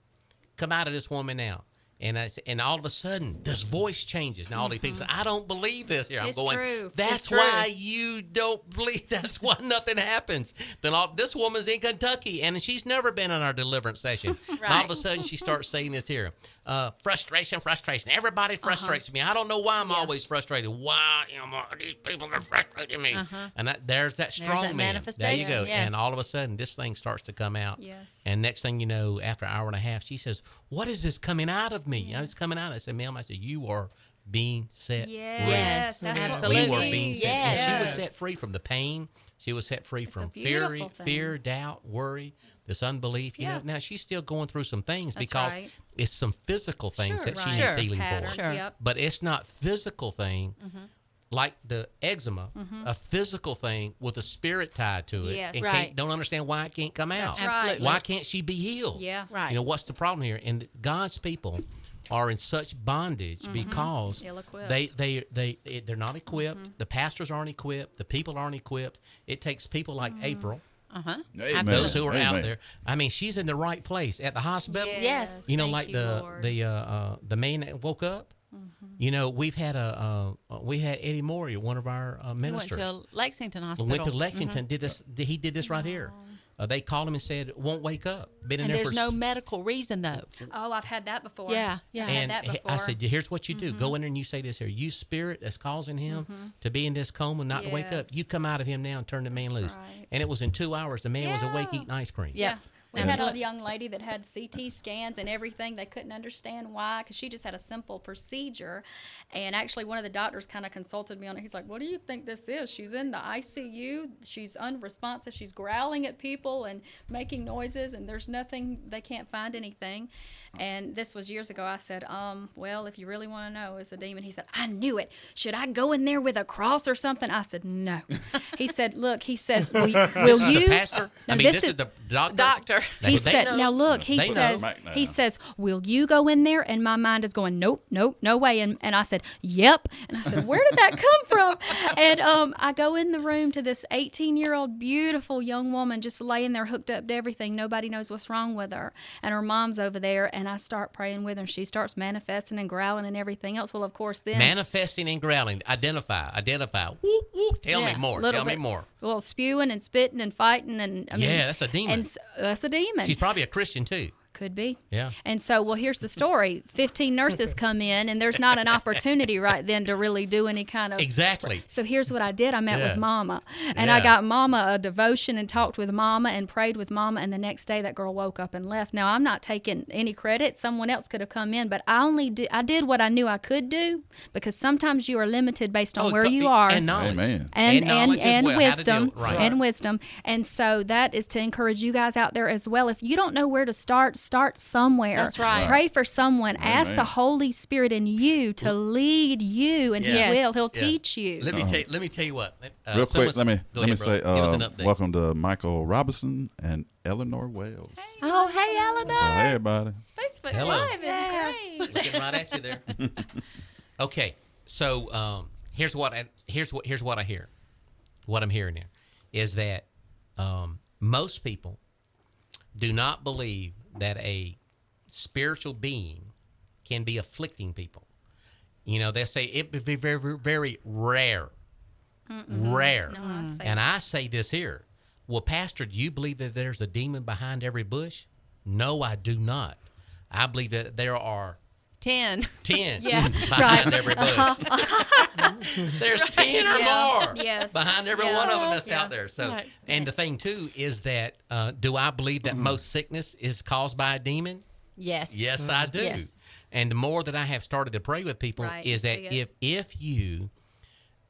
Speaker 1: Come out of this woman now. And I and all of a sudden, this voice changes. Now all these people say, I don't believe this here. I'm
Speaker 5: Mm-hmm. It's
Speaker 1: going,
Speaker 5: true.
Speaker 1: That's
Speaker 4: It's true.
Speaker 1: why you don't believe. That's why nothing happens. Then all this woman's in Kentucky, and she's never been in our deliverance session. And all of a
Speaker 4: Right.
Speaker 1: sudden, she starts saying this here: uh, frustration, frustration. Everybody
Speaker 5: Uh-huh.
Speaker 1: frustrates me. I don't know why I'm always frustrated. Why am I, these people are frustrating me? And that, there's that strong
Speaker 4: that
Speaker 1: man. There you go.
Speaker 4: yes.
Speaker 1: And all of a sudden, this thing starts to come out.
Speaker 5: Yes.
Speaker 1: And next thing you know, after an hour and a half, she says, "What is this coming out of me? It's coming out." I said, "Ma'am," I said, "You are being set free."
Speaker 5: Yes,
Speaker 4: Absolutely.
Speaker 1: We were being set. And she was set free from the pain. She was set free
Speaker 5: a
Speaker 1: from fear,
Speaker 5: thing.
Speaker 1: fear, doubt, worry, this unbelief. You
Speaker 5: Yeah.
Speaker 1: know, now she's still going through some things
Speaker 5: That's
Speaker 1: because
Speaker 5: right.
Speaker 1: it's some physical things
Speaker 4: Sure,
Speaker 1: that she
Speaker 4: right.
Speaker 1: needs
Speaker 4: Sure.
Speaker 1: healing
Speaker 5: Patterns.
Speaker 1: for.
Speaker 4: Sure.
Speaker 5: Yep.
Speaker 1: But it's not physical thing mm-hmm. like the eczema, mm-hmm. a physical thing with a spirit tied to it,
Speaker 5: Yes.
Speaker 1: and
Speaker 4: Right.
Speaker 1: can't, don't understand why it can't come out.
Speaker 5: That's right.
Speaker 4: Absolutely.
Speaker 1: Why can't she be healed?
Speaker 5: Yeah.
Speaker 4: Right.
Speaker 1: You know what's the problem here? And God's people are in such bondage mm-hmm. because
Speaker 5: Ill-equipped.
Speaker 1: they they they they're not equipped. The pastors aren't equipped. The people aren't equipped. It takes people like April,
Speaker 4: Uh huh.
Speaker 3: Amen.
Speaker 1: those who are out there. I mean, she's in the right place at the hospital.
Speaker 4: Yes.
Speaker 1: You know,
Speaker 5: Thank
Speaker 1: like
Speaker 5: you,
Speaker 1: the
Speaker 5: Lord.
Speaker 1: the uh, uh, the man that woke up. You know, we've had a uh, we had Eddie Maury, one of our uh,
Speaker 4: We went
Speaker 1: ministers.
Speaker 4: to Lexington
Speaker 1: We
Speaker 4: Hospital.
Speaker 1: went to Lexington. Did this? Did, he did this right here. Uh, they called him and said, "Won't wake up." Been in
Speaker 4: and
Speaker 1: there
Speaker 4: there's
Speaker 1: for
Speaker 4: no medical reason though.
Speaker 5: Oh, I've had that before.
Speaker 4: Yeah, yeah.
Speaker 5: I've had
Speaker 1: and
Speaker 5: that before.
Speaker 1: I said, "Here's what you do: go in there and you say this here. You spirit that's causing him to be in this coma, not to wake up. You come out of him now and turn the man loose."
Speaker 5: right.
Speaker 1: And it was in two hours. The man was awake eating ice cream.
Speaker 4: Yeah.
Speaker 5: We had a young lady that had CT scans and everything. They couldn't understand why because she just had a simple procedure. And actually, one of the doctors kind of consulted me on it. He's like, What do you think this is? She's in the ICU. She's unresponsive. She's growling at people and making noises, and there's nothing, they can't find anything. And this was years ago. I said, um, Well, if you really want to know, it's a demon. He said, I knew it. Should I go in there with a cross or something? I said, No. he said, Look, he says, Will, will
Speaker 1: This is
Speaker 5: you?
Speaker 1: the pastor. I
Speaker 5: Now,
Speaker 1: mean, this, is, the doctor.
Speaker 4: Doctor.
Speaker 5: He
Speaker 1: they
Speaker 5: said,
Speaker 1: know.
Speaker 5: "Now look." He
Speaker 1: They
Speaker 5: says,
Speaker 3: Smack
Speaker 5: "He says, will you go in there?" And my mind is going, "Nope, nope, no way." And and I said, "Yep." And I said, "Where did that come from?" And um, I go in the room to this 18-year-old beautiful young woman just laying there, hooked up to everything. Nobody knows what's wrong with her, and her mom's over there. And I start praying with her. and She starts manifesting and growling and everything else. Well, of course, then
Speaker 1: Manifesting and growling. Identify. Identify. Whoop, whoop. Tell
Speaker 4: Yeah,
Speaker 1: me more. Tell me more.
Speaker 5: well, spewing and spitting and fighting and I mean,
Speaker 1: Yeah, that's a demon.
Speaker 5: And s- that's a demon.
Speaker 1: She's probably a Christian too.
Speaker 5: Could be.
Speaker 1: Yeah.
Speaker 5: And so, well, here's the story 15 nurses come in, and there's not an opportunity right then to really do any kind of.
Speaker 1: Exactly.
Speaker 5: So here's what I did. I met
Speaker 1: Yeah.
Speaker 5: with Mama, and I got Mama a devotion and talked with Mama and prayed with Mama. And the next day, that girl woke up and left. Now I'm not taking any credit. Someone else could have come in, but I only did. I did what I knew I could do because sometimes you are limited based on
Speaker 1: Oh,
Speaker 5: where you are
Speaker 1: And knowledge.
Speaker 3: Amen.
Speaker 5: and
Speaker 1: And
Speaker 5: and
Speaker 1: knowledge as
Speaker 5: and
Speaker 1: well, how to deal-
Speaker 5: wisdom
Speaker 1: right.
Speaker 5: and wisdom and so that is to encourage you guys out there as well if you don't know where to start start somewhere
Speaker 4: That's right.
Speaker 5: pray for someone ask the holy spirit in you to lead you and
Speaker 1: Yes.
Speaker 5: he will he'll
Speaker 1: Yeah.
Speaker 5: teach you
Speaker 1: Let me tell. Let me tell you what. Uh,
Speaker 3: Real quick, let me
Speaker 1: go
Speaker 3: let me
Speaker 1: ahead,
Speaker 3: say,
Speaker 1: brother. Give us an
Speaker 3: uh, welcome to Michael Robinson and Eleanor Wells.
Speaker 4: Oh, hey,
Speaker 3: Uh,
Speaker 4: Eleanor.
Speaker 3: hey, everybody.
Speaker 5: facebook
Speaker 1: Hello.
Speaker 5: live is
Speaker 4: Yes.
Speaker 5: great
Speaker 1: Looking right at you there. okay, so um, here's what I, here's what here's what I hear. What I'm hearing here is that um, most people do not believe that a spiritual being can be afflicting people. You know, they say it would be very, very, very rare. Rare.
Speaker 5: No,
Speaker 1: and I say this here. Well, Pastor, do you believe that there's a demon behind every bush? No, I do not. I believe that there are
Speaker 4: 10.
Speaker 1: 10
Speaker 5: Yeah,
Speaker 1: behind
Speaker 5: right.
Speaker 1: every bush. There's 10 or
Speaker 5: Yeah,
Speaker 1: more
Speaker 5: yes,
Speaker 1: behind every
Speaker 5: yeah,
Speaker 1: one of them that's
Speaker 5: yeah.
Speaker 1: out there. So,
Speaker 4: Right.
Speaker 1: and the thing too is that uh, do I believe that most sickness is caused by a demon?
Speaker 4: Yes.
Speaker 1: Yes, I do.
Speaker 4: Yes.
Speaker 1: And the more that I have started to pray with people
Speaker 5: Right,
Speaker 1: is that if if you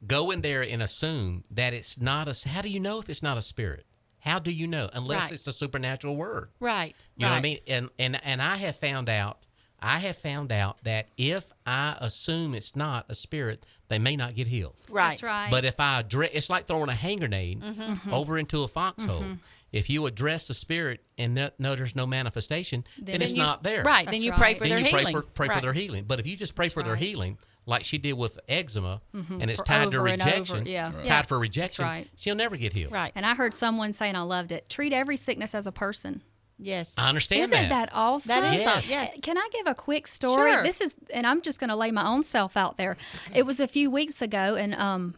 Speaker 1: go in there and assume that it's not a, how do you know if it's not a spirit? How do you know unless
Speaker 4: Right.
Speaker 1: it's a supernatural word?
Speaker 4: Right.
Speaker 1: You know what I mean? And and and I have found out I have found out that if I assume it's not a spirit, they may not get healed.
Speaker 4: Right.
Speaker 5: that's right
Speaker 1: But if I address, it's like throwing a hand grenade
Speaker 4: Mm-hmm. mm-hmm.
Speaker 1: over into a foxhole. Mm-hmm. If you address the spirit and no, no there's no manifestation, then,
Speaker 5: Then
Speaker 1: it's
Speaker 4: you-
Speaker 1: not there.
Speaker 4: Right.
Speaker 5: That's
Speaker 4: then you pray
Speaker 5: right.
Speaker 4: for
Speaker 1: Then
Speaker 4: their
Speaker 1: you pray
Speaker 4: healing.
Speaker 1: for pray for their healing. But if you just pray
Speaker 5: That's
Speaker 1: for their healing, like she did with eczema, mm-hmm. and it's
Speaker 5: For
Speaker 1: tied to
Speaker 5: over and over,
Speaker 1: rejection,
Speaker 5: yeah.
Speaker 1: tied for rejection,
Speaker 5: right.
Speaker 1: she'll never get healed.
Speaker 4: Right.
Speaker 5: and i heard someone saying i loved it treat every sickness as a person
Speaker 4: Yes.
Speaker 1: I understand
Speaker 5: Isn't that, awesome?
Speaker 4: That is
Speaker 1: Yes.
Speaker 4: awesome. Yes.
Speaker 5: Can I give a quick story?
Speaker 4: Sure.
Speaker 5: This is, and I'm just going to lay my own self out there. It was a few weeks ago, and um,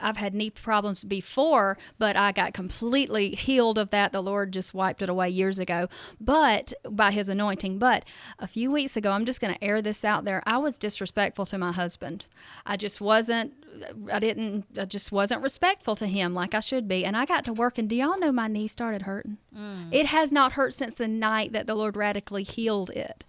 Speaker 5: I've had knee problems before, but I got completely healed of that. The Lord just wiped it away years ago, but by His anointing. But a few weeks ago, I'm just going to air this out there. I was disrespectful to my husband. I just wasn't. I didn't. I just wasn't respectful to him like I should be. And I got to work, and do y'all know my knee started hurting? Mm. It has not hurt since the night that the Lord radically healed it.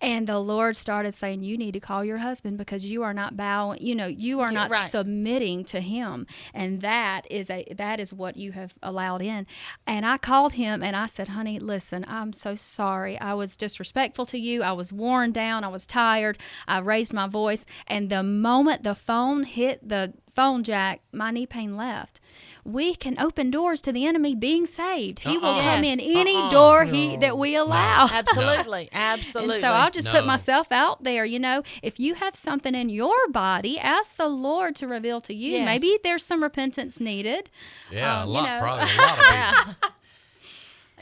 Speaker 5: And the Lord started saying, You need to call your husband because you are not bowing, you know, you are
Speaker 4: Yeah,
Speaker 5: not
Speaker 4: right.
Speaker 5: submitting to him. And that is a that is what you have allowed in. And I called him and I said, Honey, listen, I'm so sorry. I was disrespectful to you. I was worn down. I was tired. I raised my voice. And the moment the phone hit the phone jack, my knee pain left. We can open doors to the enemy being saved. He will
Speaker 1: Uh-uh.
Speaker 5: come in any
Speaker 1: Uh-uh.
Speaker 5: door he that we allow.
Speaker 4: Absolutely, absolutely.
Speaker 5: And so I'll just put myself out there. You know, if you have something in your body, ask the Lord to reveal to you.
Speaker 4: Yes.
Speaker 5: Maybe there's some repentance needed.
Speaker 1: Yeah,
Speaker 5: Um,
Speaker 1: a
Speaker 5: you
Speaker 1: lot,
Speaker 5: know.
Speaker 1: probably a lot of people.
Speaker 4: yeah.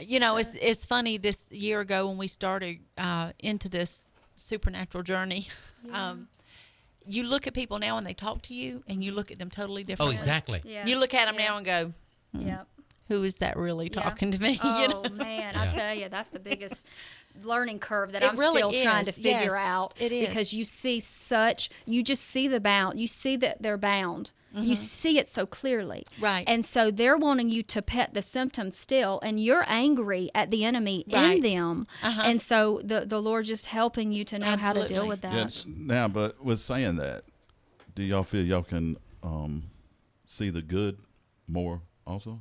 Speaker 4: You know, it's it's funny. This year ago, when we started uh, into this supernatural journey, um, you look at people now and they talk to you, and you look at them totally
Speaker 1: Oh,
Speaker 4: differently.
Speaker 1: exactly.
Speaker 5: Yeah.
Speaker 4: You look at them
Speaker 5: Yeah.
Speaker 4: now and go, hmm,
Speaker 5: Yep.
Speaker 4: "Who is that really
Speaker 5: Yeah.
Speaker 4: talking to me?"
Speaker 5: Oh
Speaker 4: you know?
Speaker 5: man, I tell you, that's the biggest learning curve that
Speaker 4: It
Speaker 5: I'm
Speaker 4: really
Speaker 5: still trying to figure
Speaker 4: Yes,
Speaker 5: out.
Speaker 4: it is.
Speaker 5: because you see such, you just see the bound, you see that they're bound. You see it so clearly,
Speaker 4: Mm-hmm. Right.
Speaker 5: And so they're wanting you to pet the symptoms still, and you're angry at the enemy in them,
Speaker 4: Uh-huh.
Speaker 5: and so the the Lord just helping you to know how to deal with that.
Speaker 3: Yes. Now, but with saying that, do y'all feel y'all can um, see the good more also?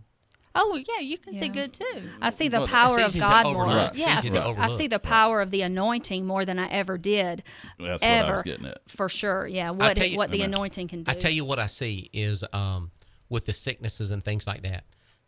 Speaker 4: Oh yeah, you can see good too.
Speaker 5: I see the
Speaker 3: Well,
Speaker 5: power
Speaker 1: It's
Speaker 5: of God more.
Speaker 1: overlook.
Speaker 4: Yeah,
Speaker 5: I see, I see the power of the anointing more than I ever did.
Speaker 3: That's what I was
Speaker 5: Ever.
Speaker 3: getting at.
Speaker 5: For sure, yeah. What
Speaker 1: you-
Speaker 5: what the
Speaker 3: Amen.
Speaker 5: anointing can do.
Speaker 1: I tell you what I see is um, with the sicknesses and things like that.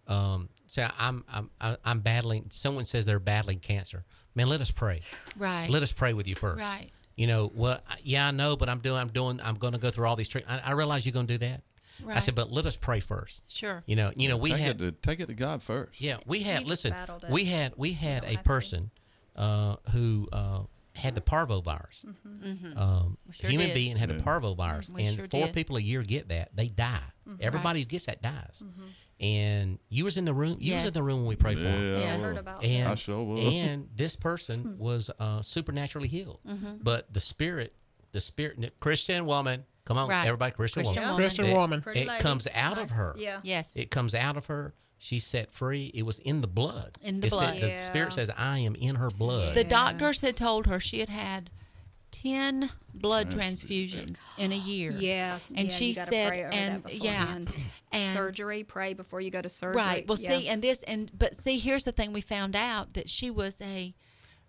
Speaker 1: Um, so I'm I'm I- I'm battling. Someone says they're battling cancer. Man, let us pray.
Speaker 4: Right.
Speaker 1: Let us pray with you first.
Speaker 4: Right.
Speaker 1: You know what? Yeah, I know, but I'm doing. I'm doing. I'm going to go through all these treatments. I, I realize you're going to do that. I said, but let us pray first.
Speaker 4: Sure.
Speaker 1: You know. You know we
Speaker 3: take
Speaker 1: had.
Speaker 3: it to take it to God first.
Speaker 1: Yeah, we had.
Speaker 5: Jesus
Speaker 1: listen, we had we had a person uh, who uh, had the parvovirus. Um,
Speaker 4: sure
Speaker 1: human
Speaker 4: did.
Speaker 1: being had
Speaker 3: Yeah.
Speaker 1: a parvovirus,
Speaker 4: We
Speaker 1: and
Speaker 4: sure
Speaker 1: four
Speaker 4: did.
Speaker 1: people a year get that. They die. Everybody who gets that dies. And you was in the room. You was in the room when we prayed for him.
Speaker 3: Yeah, I
Speaker 5: I heard about
Speaker 1: And
Speaker 3: I sure will.
Speaker 1: and this person was uh, supernaturally healed,
Speaker 4: Mm-hmm.
Speaker 1: but the spirit, the spirit, Christian woman, come on,
Speaker 4: Right.
Speaker 1: everybody, Christian,
Speaker 4: Christian
Speaker 1: woman,
Speaker 4: woman.
Speaker 2: Christian
Speaker 1: it,
Speaker 2: woman.
Speaker 5: Pretty
Speaker 1: it comes out
Speaker 5: Nice.
Speaker 1: of her.
Speaker 5: Yeah.
Speaker 4: Yes.
Speaker 1: It comes out of her. She's set free. It was in the blood.
Speaker 4: In the
Speaker 1: It said-
Speaker 4: blood.
Speaker 1: the
Speaker 5: Yeah.
Speaker 1: spirit says, "I am in her blood."
Speaker 4: the doctors had told her she had had ten blood transfusions in a year.
Speaker 5: Yeah.
Speaker 4: And
Speaker 5: yeah,
Speaker 4: she
Speaker 5: you
Speaker 4: said-
Speaker 5: pray
Speaker 4: and- yeah. And
Speaker 5: surgery. Pray before you go to surgery.
Speaker 4: Right. Well,
Speaker 5: yeah.
Speaker 4: see, and this, and but see, here's the thing: we found out that she was a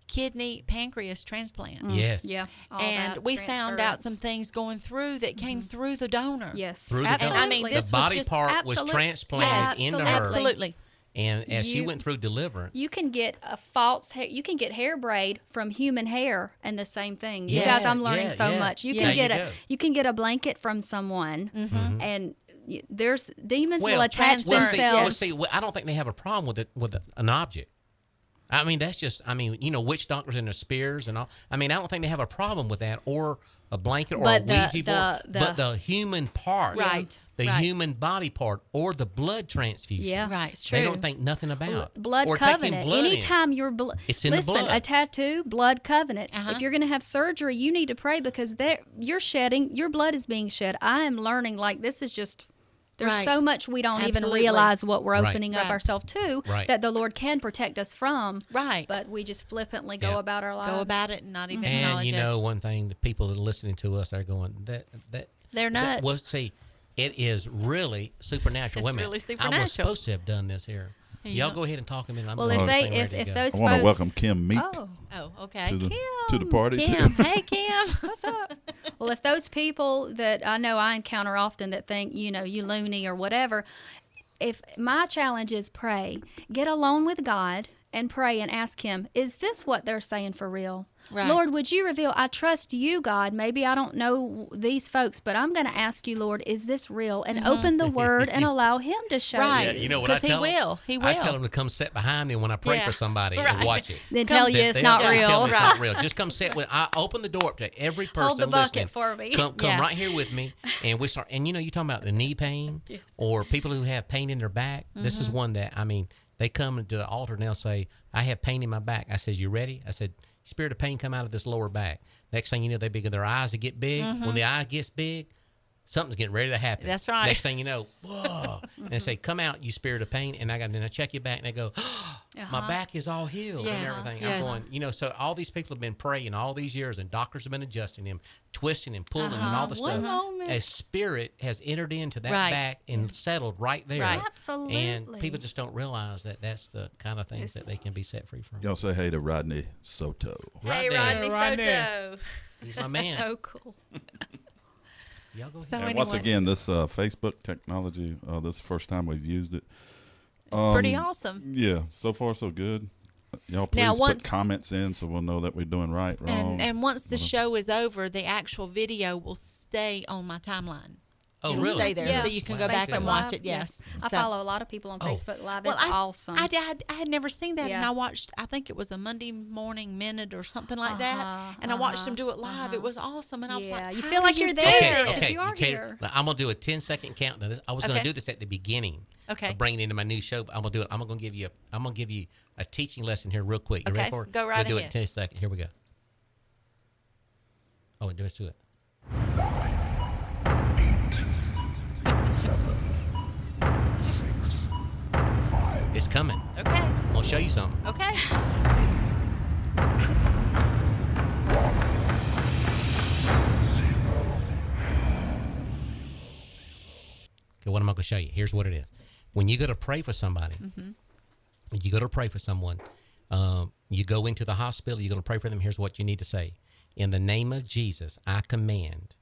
Speaker 4: kidney pancreas transplant, mm.
Speaker 1: yes.
Speaker 5: yeah.
Speaker 4: and we found out some things going through that came mm-hmm. through the donor.
Speaker 5: Yes.
Speaker 1: Through the
Speaker 5: absolutely.
Speaker 1: donor.
Speaker 4: And I mean,
Speaker 1: the
Speaker 4: this was
Speaker 1: body
Speaker 4: just
Speaker 1: part was
Speaker 5: absolute-
Speaker 1: transplanted into her,
Speaker 4: Absolutely.
Speaker 1: and as she went through deliverance,
Speaker 5: You can get a false hair. You can get hair braid from human hair, and the same thing. You guys, I'm learning
Speaker 1: yeah,
Speaker 5: so
Speaker 1: yeah.
Speaker 5: much. You
Speaker 4: Yeah.
Speaker 5: can
Speaker 1: There
Speaker 5: get
Speaker 1: you
Speaker 5: a
Speaker 1: go.
Speaker 5: you can get a blanket from someone,
Speaker 4: Mm-hmm. mm-hmm.
Speaker 5: and y there's demons will
Speaker 1: Well,
Speaker 5: attach
Speaker 1: well, see, well,
Speaker 5: themselves.
Speaker 1: see, well, I don't think they have a problem with it with an object. I mean, that's just. I mean, you know, witch doctors and their spears and all. I mean, I don't think they have a problem with that or a blanket or
Speaker 5: But
Speaker 1: a
Speaker 5: the-
Speaker 1: Ouija
Speaker 5: the-
Speaker 1: board.
Speaker 5: the-
Speaker 1: but the human part,
Speaker 4: Right,
Speaker 1: The
Speaker 4: right.
Speaker 1: human body part or the blood transfusion.
Speaker 5: yeah,
Speaker 4: Right.
Speaker 5: It's true.
Speaker 1: They don't think nothing about
Speaker 5: blood
Speaker 1: or taking
Speaker 5: covenant.
Speaker 1: blood in.
Speaker 5: Anytime you're blo-
Speaker 1: It's in the
Speaker 5: listen,
Speaker 1: blood.
Speaker 5: a tattoo, blood covenant.
Speaker 4: Uh-huh.
Speaker 5: If you're going to have surgery, you need to pray because there you're shedding, your blood is being shed. I am learning like this is just. There's
Speaker 4: Right.
Speaker 5: so much we don't even realize what we're
Speaker 1: Right.
Speaker 5: opening up
Speaker 4: Right.
Speaker 5: ourselves to
Speaker 1: Right.
Speaker 5: that the Lord can protect us from.
Speaker 4: Right.
Speaker 5: But we just flippantly go
Speaker 1: Yeah.
Speaker 5: about our lives.
Speaker 4: Go about it and not even mm-hmm.
Speaker 1: And
Speaker 4: acknowledge
Speaker 1: you know,
Speaker 4: us.
Speaker 1: one thing, the people that are listening to us are going that that
Speaker 4: They're
Speaker 1: that-
Speaker 4: nuts.
Speaker 1: well, see, it is really supernatural.
Speaker 4: It's
Speaker 1: Wait a minute.
Speaker 4: really
Speaker 1: I was supposed to have done this here.
Speaker 4: Yeah.
Speaker 1: Y'all go ahead and talk a minute. I'm
Speaker 5: Well,
Speaker 1: going
Speaker 5: if
Speaker 1: to
Speaker 5: they, if, if those
Speaker 3: I want to welcome Kim Meek
Speaker 5: Oh,
Speaker 4: oh, okay.
Speaker 3: to the
Speaker 5: Kim.
Speaker 3: to the party
Speaker 4: Kim,
Speaker 3: too.
Speaker 4: hey Kim.
Speaker 5: what's up? well, if those people that I know I encounter often that think, you know, you loony or whatever, if my challenge is pray, get alone with God and pray and ask Him, is this what they're saying for real?
Speaker 4: Right.
Speaker 5: Lord, would you reveal? I trust you, God. Maybe I don't know these folks, but I'm going to ask you, Lord, is this real? And open the Word and allow Him to show
Speaker 4: Mm-hmm. Right.
Speaker 1: Yeah,
Speaker 5: you.
Speaker 1: you know what I
Speaker 4: 'Cause he
Speaker 1: tell 'em?
Speaker 4: will. He will.
Speaker 1: I
Speaker 4: will.
Speaker 1: tell him to come sit behind me when I pray
Speaker 4: Yeah.
Speaker 1: for somebody
Speaker 4: Right.
Speaker 1: and watch it.
Speaker 5: Then tell you it's not real.
Speaker 1: Tell me it's
Speaker 4: Right.
Speaker 1: not real. Just come sit with. I open the door up to every person
Speaker 5: Hold the bucket
Speaker 1: listening.
Speaker 5: for me.
Speaker 1: Come, come
Speaker 4: Yeah.
Speaker 1: right here with me, and we start. And you know, you're talking about the knee pain or people who have pain in their back. This
Speaker 4: Mm-hmm.
Speaker 1: is one that I mean. They come to the altar and they'll say, "I have pain in my back." I said, "You ready?" I said, "Spirit of pain, come out of this lower back." Next thing you know, they begin their eyes to get big. When mm-hmm. the eye gets big, something's getting ready to happen.
Speaker 4: Mm-hmm. That's right.
Speaker 1: Next thing you know, whoa, and they say, "Come out, you spirit of pain." And I got then I check your back and they go, "My back is all healed and everything."
Speaker 4: yes.
Speaker 1: I'm going, you know, so all these people have been praying all these years, and doctors have been adjusting him, twisting and pulling and all the stuff.
Speaker 5: moment.
Speaker 1: A spirit has entered into that
Speaker 4: Right.
Speaker 1: back and settled right there.
Speaker 4: Right.
Speaker 5: Absolutely.
Speaker 1: And people just don't realize that that's the kind of things that they can be set free from.
Speaker 3: Y'all say hey to Rodney Soto.
Speaker 4: Hey
Speaker 1: Right.
Speaker 4: Rodney
Speaker 2: Right
Speaker 4: Soto.
Speaker 2: there.
Speaker 1: He's my man.
Speaker 5: So cool.
Speaker 1: Y'all go ahead.
Speaker 4: So
Speaker 3: And
Speaker 4: anyway,
Speaker 3: once again, this uh, Facebook technology, uh, this is the first time we've used it.
Speaker 4: it's pretty
Speaker 3: Um,
Speaker 4: awesome.
Speaker 3: Yeah, so far so good. Y'all please
Speaker 4: Now,
Speaker 3: put comments in so we'll know that we're doing right, wrong.
Speaker 4: And and once the show is over, the actual video will stay on my timeline.
Speaker 1: Oh,
Speaker 4: It'll
Speaker 1: really?
Speaker 4: stay there,
Speaker 5: Yeah.
Speaker 4: so you can
Speaker 1: Wow.
Speaker 4: go back
Speaker 5: Facebook
Speaker 4: and watch
Speaker 5: Live,
Speaker 4: it. Yes,
Speaker 5: I
Speaker 4: So-
Speaker 5: follow a lot of people on
Speaker 1: Oh.
Speaker 5: Facebook Live.
Speaker 4: Well, I,
Speaker 5: awesome.
Speaker 4: I, I, I had never seen that, and I watched. I think it was a Monday morning minute or something like
Speaker 5: Uh-huh,
Speaker 4: that, and I watched
Speaker 5: uh-huh,
Speaker 4: them do it live. It
Speaker 5: uh-huh.
Speaker 4: was awesome, and I was
Speaker 5: Yeah,
Speaker 4: like,
Speaker 5: you feel like
Speaker 4: you
Speaker 5: you're
Speaker 4: do
Speaker 5: there.
Speaker 1: Okay,
Speaker 4: this?"
Speaker 5: because
Speaker 1: okay.
Speaker 5: you are
Speaker 1: cater-
Speaker 5: here.
Speaker 1: I'm gonna do a 10 second count. Now, this, I was gonna
Speaker 4: Okay.
Speaker 1: do this at the beginning.
Speaker 4: Okay.
Speaker 1: Of bringing it into my new show, but I'm gonna do it. I'm gonna give you. A, I'm gonna give you a teaching lesson here, real quick. You
Speaker 4: Okay,
Speaker 1: ready for it?
Speaker 4: go right
Speaker 1: we'll do it in 10 seconds. Here we go. Oh, do let's do it. It's coming.
Speaker 4: Okay.
Speaker 1: I'm gonna show you something.
Speaker 4: Okay.
Speaker 1: Okay, what am I going to show you? Here's what it is. When you go to pray for somebody,
Speaker 4: Mm-hmm.
Speaker 1: you go to pray for someone, um, you go into the hospital, you're going to pray for them. Here's what you need to say In the name of Jesus, I command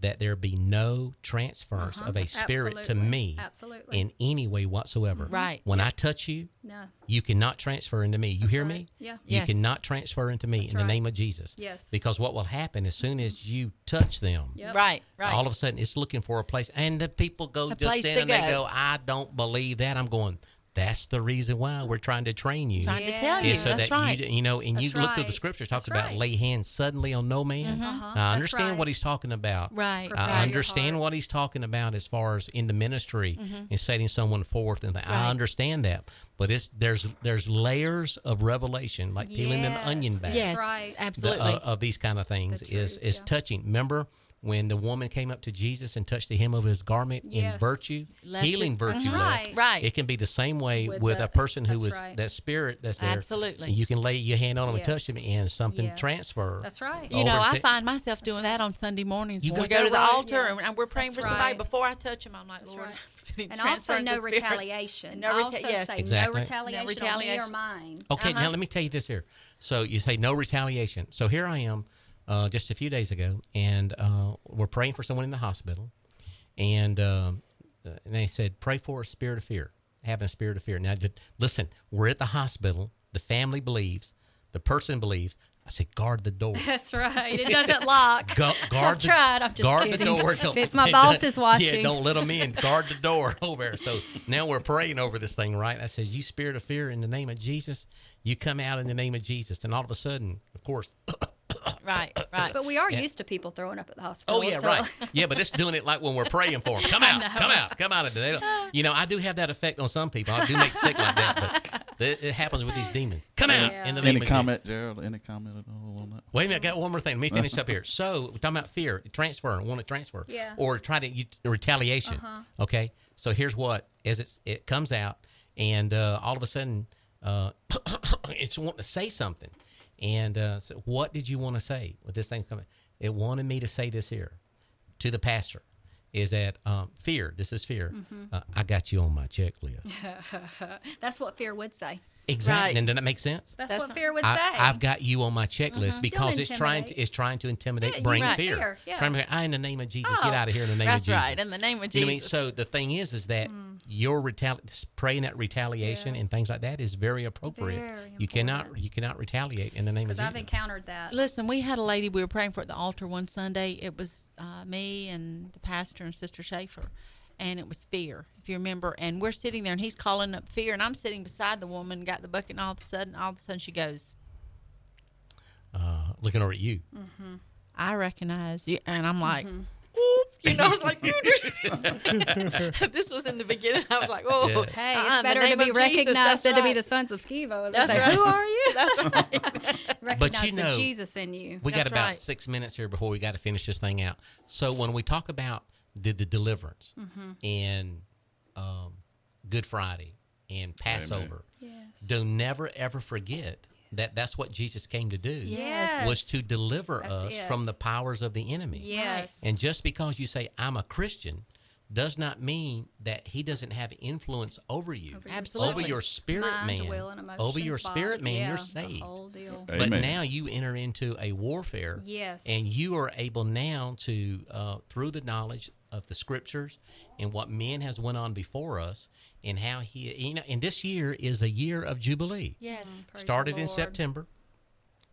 Speaker 1: that there be no transference
Speaker 5: Uh-huh.
Speaker 1: of a spirit to me
Speaker 5: Absolutely.
Speaker 1: in any way whatsoever.
Speaker 4: Right.
Speaker 1: When I touch you,
Speaker 5: no.
Speaker 1: you cannot transfer into me. You hear me?
Speaker 5: Yeah.
Speaker 1: You
Speaker 4: Yes.
Speaker 1: cannot transfer into me
Speaker 5: That's
Speaker 1: in the
Speaker 5: right.
Speaker 1: name of Jesus.
Speaker 5: Yes.
Speaker 1: Because what will happen as soon as you touch them,
Speaker 5: Yep.
Speaker 4: Right. Right.
Speaker 1: all of a sudden it's looking for a place and the people go
Speaker 4: A
Speaker 1: just
Speaker 4: place
Speaker 1: in
Speaker 4: to
Speaker 1: and they
Speaker 4: go.
Speaker 1: go i don't believe that i'm going that's the reason why we're trying to train you
Speaker 4: Trying to
Speaker 5: Yeah.
Speaker 4: tell you.
Speaker 1: is so
Speaker 4: That's
Speaker 1: that
Speaker 4: right.
Speaker 1: you you know and you
Speaker 5: That's
Speaker 1: look through the
Speaker 5: right.
Speaker 1: scriptures talks
Speaker 5: That's
Speaker 1: about
Speaker 5: right.
Speaker 1: lay hands suddenly on no man
Speaker 5: Uh-huh.
Speaker 1: i
Speaker 5: That's
Speaker 1: understand what he's talking about
Speaker 4: Right.
Speaker 5: Prepare
Speaker 1: I understand what he's talking about as far as in the ministry and setting someone forth, and that.
Speaker 4: Mm-hmm. Right.
Speaker 1: I understand that. But it's there's there's layers of revelation, like peeling an onion
Speaker 5: Yes.
Speaker 1: back
Speaker 4: yes.
Speaker 5: right.
Speaker 1: the,
Speaker 4: Absolutely.
Speaker 1: uh, of these kind of things
Speaker 5: The
Speaker 1: is is
Speaker 5: yeah.
Speaker 1: touching. Remember when the woman came up to Jesus and touched the hem of his garment in virtue,
Speaker 4: Left
Speaker 1: healing
Speaker 4: his-
Speaker 1: virtue
Speaker 5: That's
Speaker 1: left.
Speaker 5: right.
Speaker 4: right.
Speaker 1: It can be the same way with,
Speaker 5: With
Speaker 1: a
Speaker 5: the-
Speaker 1: person who is
Speaker 5: right.
Speaker 1: that spirit that's there.
Speaker 4: Absolutely.
Speaker 1: You can lay your hand on them and touch
Speaker 5: Yes.
Speaker 1: them, and something
Speaker 5: Yes.
Speaker 1: transfer.
Speaker 5: That's right.
Speaker 4: you know, I
Speaker 1: to-
Speaker 4: find myself doing that on Sunday mornings
Speaker 1: You
Speaker 4: when we go to the
Speaker 1: right.
Speaker 4: altar
Speaker 5: Yeah.
Speaker 4: and, and we're praying
Speaker 5: That's
Speaker 4: for somebody.
Speaker 5: right.
Speaker 4: Before I touch them, I'm like,
Speaker 5: That's
Speaker 4: Lord,
Speaker 5: right.
Speaker 4: I'm
Speaker 5: And also no retaliation.
Speaker 4: And no
Speaker 5: also
Speaker 4: yes.
Speaker 5: say
Speaker 1: Exactly.
Speaker 5: no retaliation, on me
Speaker 4: retaliation.
Speaker 5: or mine.
Speaker 1: Okay,
Speaker 4: Uh-huh.
Speaker 1: now let me tell you this here. So you say no retaliation. So here I am, uh, just a few days ago, and uh, we're praying for someone in the hospital, and, um, uh, and they said pray for a spirit of fear, having a spirit of fear. Now, listen, we're at the hospital. The family believes, the person believes. I said guard the door.
Speaker 5: That's right. It doesn't lock.
Speaker 1: Gu- guard
Speaker 5: I've
Speaker 1: the,
Speaker 5: tried. I'm just
Speaker 1: guard
Speaker 5: kidding.
Speaker 1: the door.
Speaker 5: If my boss is watching.
Speaker 1: Yeah, don't let them in. Guard the door over there. So now we're praying over this thing, right? I says, "You spirit of fear, in the name of Jesus, you come out in the name of Jesus." And all of a sudden, of course,
Speaker 4: Right, right.
Speaker 5: But we are
Speaker 1: Yeah.
Speaker 5: used to people throwing up at the hospital.
Speaker 1: oh yeah,
Speaker 5: so-
Speaker 1: right, yeah. But it's doing it like when we're praying for them. Come out, come out, come out of there. You know, I do have that effect on some people. I do make sick like that, but it, it happens with these demons. Come out
Speaker 5: Yeah.
Speaker 1: in the name
Speaker 3: Any
Speaker 1: of Jesus.
Speaker 3: comment, Gerald? Any comment at all on that?
Speaker 1: Wait a minute, I got one more thing. Let me finish up here. So we're talking about fear, transfer, want to transfer,
Speaker 5: Yeah.
Speaker 1: or try to you, retaliation.
Speaker 5: Uh-huh.
Speaker 1: Okay, so here's what as it's, it comes out, and uh, all of a sudden, uh, it's wanting to say something, and uh, so what did you want to say with this thing coming? It wanted me to say this here to the pastor. Is that um, fear? This is fear.
Speaker 5: Mm-hmm.
Speaker 1: Uh, I got you on my checklist.
Speaker 5: That's what fear would say.
Speaker 1: Exactly.
Speaker 4: Right.
Speaker 1: And doesn't that make sense?
Speaker 5: That's,
Speaker 4: That's
Speaker 5: what
Speaker 4: not-
Speaker 5: fear would
Speaker 1: I,
Speaker 5: say.
Speaker 1: I've got you on my checklist because
Speaker 5: Don't
Speaker 1: it's trying to
Speaker 5: intimidate.
Speaker 1: it's trying to intimidate,
Speaker 5: Yeah,
Speaker 1: bring
Speaker 5: use
Speaker 1: fear.
Speaker 5: fear, yeah.
Speaker 1: Trying to, I in the name of Jesus,
Speaker 5: Oh,
Speaker 1: get out of here in the name of Jesus.
Speaker 4: That's right. In the name of Jesus.
Speaker 1: You know what I mean? So the thing is, is that your retali- praying that retaliation
Speaker 5: Yeah.
Speaker 1: and things like that is very appropriate.
Speaker 5: Very
Speaker 1: you cannot you cannot retaliate in the name of
Speaker 5: Because
Speaker 1: Jesus.
Speaker 5: I've encountered that.
Speaker 4: Listen, we had a lady we were praying for at the altar one Sunday. It was uh, me and the pastor and Sister Schaefer, and it was fear, if you remember. And we're sitting there, and he's calling up fear, and I'm sitting beside the woman, got the bucket, and all of a sudden, all of a sudden, she goes,
Speaker 1: uh, looking over at you.
Speaker 4: "I recognize you," and I'm like.
Speaker 5: Mm-hmm.
Speaker 4: "Oop," You know, I was like, this was in the beginning. I was like, oh,
Speaker 1: Yeah.
Speaker 5: Hey, it's
Speaker 4: in
Speaker 5: better to be
Speaker 4: of Jesus,
Speaker 5: recognized
Speaker 4: that's
Speaker 5: than to be the sons of Sceva.
Speaker 4: That's
Speaker 5: Say,
Speaker 4: right.
Speaker 5: Who are you?
Speaker 4: That's right.
Speaker 5: Recognize
Speaker 1: you
Speaker 5: the
Speaker 1: know-
Speaker 5: Jesus in you.
Speaker 1: We got
Speaker 4: That's
Speaker 1: about
Speaker 4: right.
Speaker 1: six minutes here before we got to finish this thing out. So when we talk about the, the deliverance
Speaker 5: Mm-hmm.
Speaker 1: and um, Good Friday and Passover,
Speaker 5: Yes.
Speaker 1: do never ever forget that that's what Jesus came to do.
Speaker 5: Yes.
Speaker 1: Was to deliver
Speaker 5: That's
Speaker 1: us
Speaker 5: it.
Speaker 1: from the powers of the enemy.
Speaker 5: Yes.
Speaker 1: And just because you say I'm a Christian does not mean that he doesn't have influence over you.
Speaker 5: Over your
Speaker 4: Absolutely.
Speaker 1: Over your spirit
Speaker 5: mind,
Speaker 1: man.
Speaker 5: will, and
Speaker 1: over your spirit
Speaker 5: body.
Speaker 1: man,
Speaker 5: yeah,
Speaker 1: you're
Speaker 5: the
Speaker 1: saved.
Speaker 5: whole deal.
Speaker 1: But now you enter into a warfare.
Speaker 5: Yes.
Speaker 1: And you are able now to, uh, through the knowledge of the scriptures and what men has went on before us, and how he, you know, and this year is a year of jubilee.
Speaker 4: Yes. Mm-hmm.
Speaker 5: Praise the
Speaker 1: Started in September,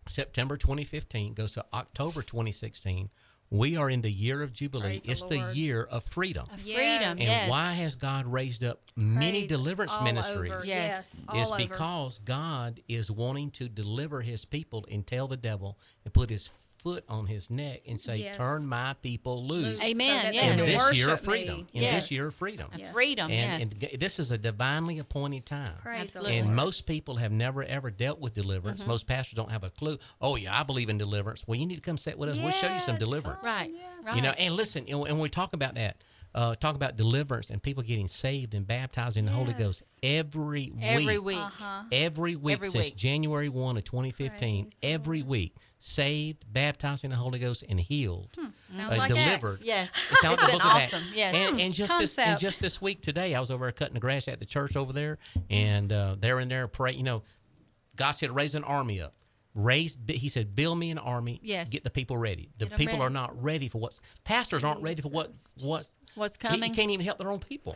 Speaker 1: September 2015 goes to October 2016. We are in the year of jubilee.
Speaker 5: Praise
Speaker 1: it's the
Speaker 5: Lord.
Speaker 1: year of freedom.
Speaker 4: Of
Speaker 5: Yes.
Speaker 4: Freedom.
Speaker 1: And
Speaker 4: yes.
Speaker 1: why has God raised up many
Speaker 5: Praise
Speaker 1: deliverance
Speaker 5: all
Speaker 1: ministries?
Speaker 5: Over.
Speaker 4: Yes.
Speaker 5: Yes.
Speaker 1: is because God is wanting to deliver his people and tell the devil and put his foot on his neck and say,
Speaker 5: Yes.
Speaker 1: Turn my people loose.
Speaker 5: Loose
Speaker 4: Amen,
Speaker 5: So that
Speaker 4: yes.
Speaker 1: In this year of freedom.
Speaker 5: me.
Speaker 1: In
Speaker 4: Yes.
Speaker 1: this year of freedom.
Speaker 5: Yes.
Speaker 4: Freedom.
Speaker 1: And,
Speaker 4: yes.
Speaker 1: and this is a divinely appointed time.
Speaker 5: Praise
Speaker 4: Absolutely.
Speaker 1: And most people have never ever dealt with deliverance.
Speaker 5: Mm-hmm.
Speaker 1: Most pastors don't have a clue. Oh yeah, I believe in deliverance. Well, you need to come sit with us. we'll show you some
Speaker 5: Yes,
Speaker 1: deliverance.
Speaker 4: right. Right.
Speaker 1: You know, and listen, and when we talk about that, uh, talk about deliverance and people getting saved and baptized in the Holy Ghost
Speaker 5: Yes.
Speaker 1: every week.
Speaker 4: Every week.
Speaker 5: Uh-huh.
Speaker 1: Every week
Speaker 4: Every
Speaker 1: since
Speaker 4: week.
Speaker 1: January 1 of 2015,
Speaker 5: Praise the
Speaker 1: every week, saved, baptized in the Holy Ghost, and healed.
Speaker 5: Sounds
Speaker 1: uh,
Speaker 5: like
Speaker 1: delivered.
Speaker 5: Acts.
Speaker 4: Yes.
Speaker 1: It sounds
Speaker 4: It's
Speaker 1: like
Speaker 4: been
Speaker 1: the book of Acts.
Speaker 4: awesome. Yes.
Speaker 1: And, and just this and just this week today, I was over there cutting the grass at the church over there, and uh, they're in there praying. You know, God said, raise an army up. Raise. He said, build me an army.
Speaker 4: Yes.
Speaker 1: Get the people ready. The people are not ready for what's. Pastors aren't ready for what
Speaker 4: What's coming?
Speaker 1: He can't even help their own people.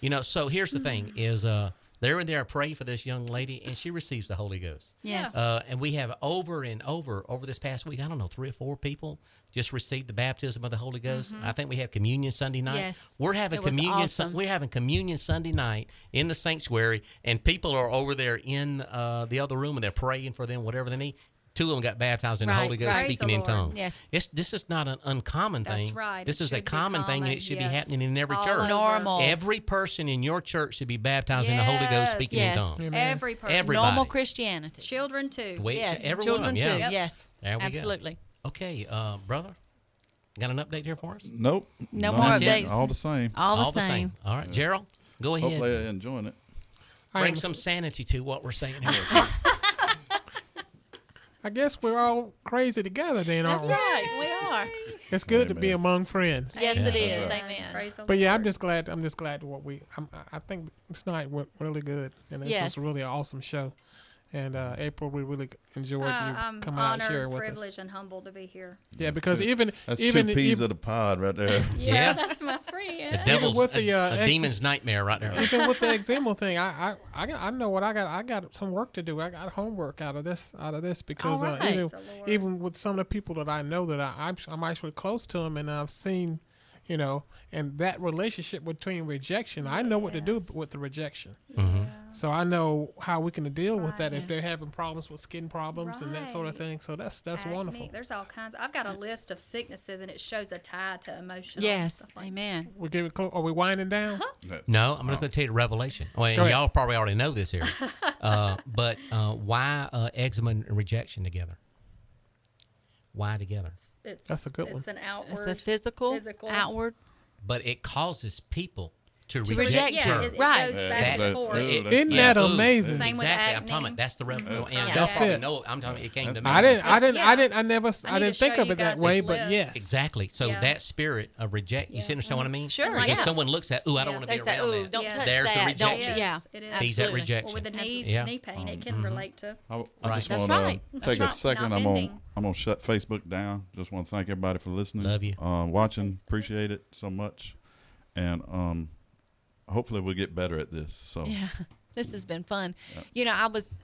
Speaker 1: You know. So here's the thing: is uh, they're in there praying for this young lady, and she receives the Holy Ghost.
Speaker 4: Yes.
Speaker 1: Uh, and we have over and over over this past week, I don't know, three or four people just received the baptism of the Holy Ghost. I think we have communion Sunday night.
Speaker 4: Yes.
Speaker 1: we're having
Speaker 4: It
Speaker 1: communion. Sun-
Speaker 4: awesome.
Speaker 1: we're having communion Sunday night in the sanctuary, and people are over there in uh, the other room and they're praying for them, whatever they need. Two of them got baptized in the Holy Ghost,
Speaker 4: right.
Speaker 5: Praise
Speaker 1: speaking in
Speaker 5: Lord.
Speaker 1: tongues.
Speaker 4: Yes.
Speaker 1: It's, this is not an uncommon thing.
Speaker 5: That's
Speaker 1: thing.
Speaker 5: right.
Speaker 1: This
Speaker 5: It
Speaker 1: is a
Speaker 5: should be
Speaker 1: common thing, and it should be happening in every
Speaker 5: All
Speaker 1: church.
Speaker 5: over.
Speaker 4: Normal.
Speaker 1: Every person in your church should be baptized in the Holy Ghost, speaking
Speaker 4: Yes.
Speaker 1: in tongues.
Speaker 2: Amen.
Speaker 5: Every person.
Speaker 1: Everybody.
Speaker 4: Normal Christianity.
Speaker 5: Children too.
Speaker 1: The way it
Speaker 4: Yes.
Speaker 1: every
Speaker 4: Children
Speaker 1: one of them,
Speaker 4: too.
Speaker 1: yeah.
Speaker 4: Yes.
Speaker 1: There we go.
Speaker 4: Absolutely.
Speaker 1: Okay, uh, brother, got an update here for us?
Speaker 3: Nope.
Speaker 4: No
Speaker 3: Not
Speaker 4: more updates.
Speaker 3: All the same.
Speaker 4: All the same.
Speaker 1: All right, Gerald, go ahead.
Speaker 3: Hopefully they're enjoying it.
Speaker 1: Bring some sanity to what we're saying here.
Speaker 2: I guess we're all crazy together then, aren't
Speaker 4: That's
Speaker 2: we?
Speaker 4: right. We are.
Speaker 2: It's good to be among friends.
Speaker 4: Yes, it
Speaker 1: Yeah.
Speaker 4: is.
Speaker 5: Amen.
Speaker 4: Amen.
Speaker 5: Praise
Speaker 2: But yeah, I'm just glad. I'm just glad what we. I'm, I think tonight went really good, and this
Speaker 4: Yes.
Speaker 2: was really an awesome show. And uh, April, we really enjoyed
Speaker 5: Uh,
Speaker 2: you
Speaker 5: I'm
Speaker 2: coming out and
Speaker 5: honored,
Speaker 2: sharing with us.
Speaker 5: privileged, and humbled to be here.
Speaker 2: Yeah, because even
Speaker 3: That's
Speaker 2: even
Speaker 3: two peas
Speaker 2: even,
Speaker 3: of the pod right there.
Speaker 5: Yeah,
Speaker 1: Yeah.
Speaker 5: that's my friend.
Speaker 1: The
Speaker 5: friend.
Speaker 1: devil's
Speaker 2: with
Speaker 1: a,
Speaker 2: the, uh,
Speaker 1: a
Speaker 2: ex-
Speaker 1: demon's nightmare right there.
Speaker 2: even with the eczema thing, I, I I got- I know what I got. I got some work to do. I got homework out of this out of this because
Speaker 4: All
Speaker 2: uh, even,
Speaker 5: Praise
Speaker 2: even with some of the people that I know that I I'm, I'm actually close to them and I've seen, you know, and that relationship between rejection, I know what to do with the rejection.
Speaker 1: Mhm.
Speaker 2: So I know how we can deal with that if they're having problems with skin problems and that sort of thing. So that's that's
Speaker 5: Acne,
Speaker 2: wonderful.
Speaker 5: There's all kinds. I've got a list of sicknesses, and it shows a tie to emotional.
Speaker 4: Yes.
Speaker 5: like
Speaker 4: Amen.
Speaker 2: We're getting close. Are we winding down?
Speaker 1: No, I'm just going to tell you the revelation. Well, and y'all probably already know this here. uh, but uh, why uh, eczema and rejection together? Why together?
Speaker 5: It's,
Speaker 2: That's a good
Speaker 5: it's
Speaker 2: one.
Speaker 5: It's an outward.
Speaker 4: It's a physical,
Speaker 5: physical.
Speaker 4: outward.
Speaker 1: But it causes people to,
Speaker 4: To
Speaker 1: reject,
Speaker 4: reject
Speaker 1: her.
Speaker 5: it, it
Speaker 4: Right.
Speaker 5: goes
Speaker 3: Yeah,
Speaker 1: that-
Speaker 5: and
Speaker 3: ooh, that's
Speaker 2: Isn't
Speaker 3: good.
Speaker 2: that amazing?
Speaker 5: Same with
Speaker 1: exactly. I'm
Speaker 5: acne.
Speaker 1: talking about that's the revelation. And
Speaker 4: Yeah.
Speaker 1: y'all
Speaker 2: That's it.
Speaker 1: know. I'm talking. It came to me.
Speaker 2: I didn't. I didn't. I didn't. I never. s-
Speaker 5: I
Speaker 2: I,
Speaker 5: need
Speaker 2: didn't think of it that way.
Speaker 5: this
Speaker 2: But
Speaker 5: list.
Speaker 2: yes.
Speaker 1: Exactly. So
Speaker 5: Yeah.
Speaker 1: that spirit of reject. You
Speaker 5: Yeah.
Speaker 1: see, understand what I mean?
Speaker 4: Sure,
Speaker 1: If
Speaker 4: yeah.
Speaker 1: someone looks at, ooh, I don't want to be
Speaker 4: say,
Speaker 1: around
Speaker 4: "Ooh,
Speaker 1: that.
Speaker 4: don't
Speaker 5: Yes.
Speaker 4: touch
Speaker 1: There's the
Speaker 4: that." Don't,
Speaker 1: rejection.
Speaker 4: yeah.
Speaker 5: It is.
Speaker 1: He's that
Speaker 4: Absolutely.
Speaker 1: rejection.
Speaker 5: Or with the knees, knee pain, it can relate to.
Speaker 3: I, I
Speaker 1: Right.
Speaker 3: just
Speaker 4: That's
Speaker 3: want to
Speaker 4: right.
Speaker 3: Take a second. I'm gonna. I'm gonna shut Facebook down. Just want to thank everybody for listening.
Speaker 1: Love you.
Speaker 3: Uh, watching, appreciate it so much, and um, hopefully we'll get better at this. So
Speaker 4: Yeah. This has been fun. You know, I was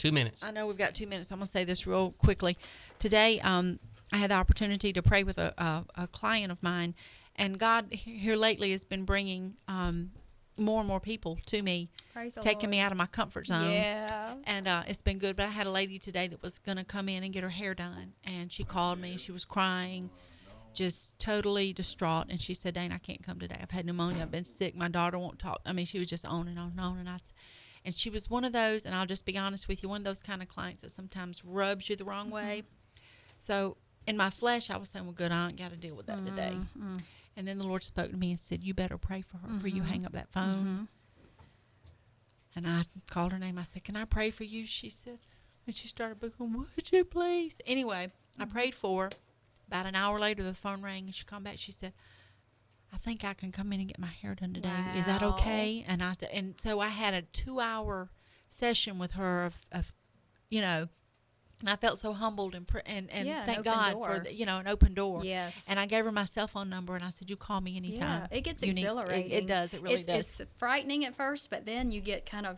Speaker 1: Two minutes.
Speaker 4: I know we've got two minutes. I'm going to say this real quickly. Today, um, I had the opportunity to pray with a, a, a client of mine, and God here lately has been bringing um, more and more people to me,
Speaker 5: Praise
Speaker 4: taking me out of my comfort zone.
Speaker 5: Yeah.
Speaker 4: And uh, it's been good. But I had a lady today that was going to come in and get her hair done, and she called me. She was crying, just totally distraught. And she said, "Dane, I can't come today. I've had pneumonia. I've been sick. My daughter won't talk." I mean, she was just on and on and on. And I, and she was one of those. And I'll just be honest with you, one of those kind of clients that sometimes rubs you the wrong mm-hmm. way. So in my flesh, I was saying, "Well, good. I ain't got to deal with that today." Mm-hmm. And then the Lord spoke to me and said, "You better pray for her. For you mm-hmm. hang up that phone." And I called her name. I said, "Can I pray for you?" She said, and she started booking. Would you please? Anyway, I prayed for her. About an hour later, the phone rang, and she called back. She said, I think I can come in and get my hair done today. Is that okay? And I and so I had a two hour session with her of, of you know, and I felt so humbled and and and
Speaker 5: Yeah,
Speaker 4: thank
Speaker 5: open
Speaker 4: God
Speaker 5: door.
Speaker 4: for the, you know an open door.
Speaker 5: Yes.
Speaker 4: And I gave her my cell phone number and I said, "You call me anytime."
Speaker 5: Yeah, it gets
Speaker 4: you need- it-
Speaker 5: exhilarating.
Speaker 4: It, does. It really
Speaker 5: it's,
Speaker 4: does.
Speaker 5: It's frightening at first, but then you get kind of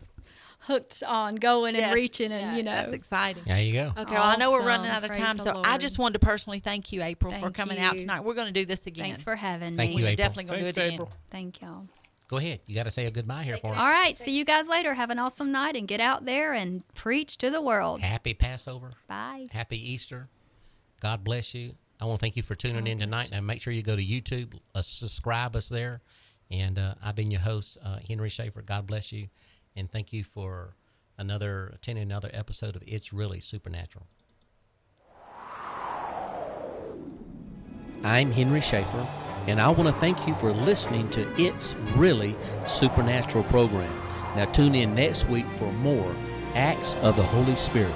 Speaker 5: hooked on going and
Speaker 4: Yes.
Speaker 5: reaching, and
Speaker 4: Yeah,
Speaker 5: you know.
Speaker 4: that's exciting.
Speaker 1: There you go.
Speaker 4: Okay, well, I know we're running out of
Speaker 5: Praise
Speaker 4: time,
Speaker 5: the
Speaker 4: so I just wanted to personally thank you, April, for
Speaker 5: Thank
Speaker 4: coming out tonight. We're going to do this again.
Speaker 5: Thanks for having
Speaker 1: Thank
Speaker 5: me.
Speaker 1: you,
Speaker 4: We're
Speaker 1: April.
Speaker 4: definitely going to
Speaker 2: Thanks,
Speaker 4: do it again.
Speaker 2: April.
Speaker 5: Thank y'all.
Speaker 1: Go ahead. You got to say a goodbye here for us.
Speaker 5: All right, see you guys later. Have an awesome night and get out there and preach to the world.
Speaker 1: Happy Passover.
Speaker 5: Bye.
Speaker 1: Happy Easter. God bless you. I want to thank you for tuning in tonight. And make sure you go to YouTube, uh, subscribe us there. And uh, I've been your host, uh, Henry Schaefer. God bless you. And thank you for another attending another episode of It's Really Supernatural. I'm Henry Schaefer, and I want to thank you for listening to It's Really Supernatural program. Now tune in next week for more Acts of the Holy Spirit.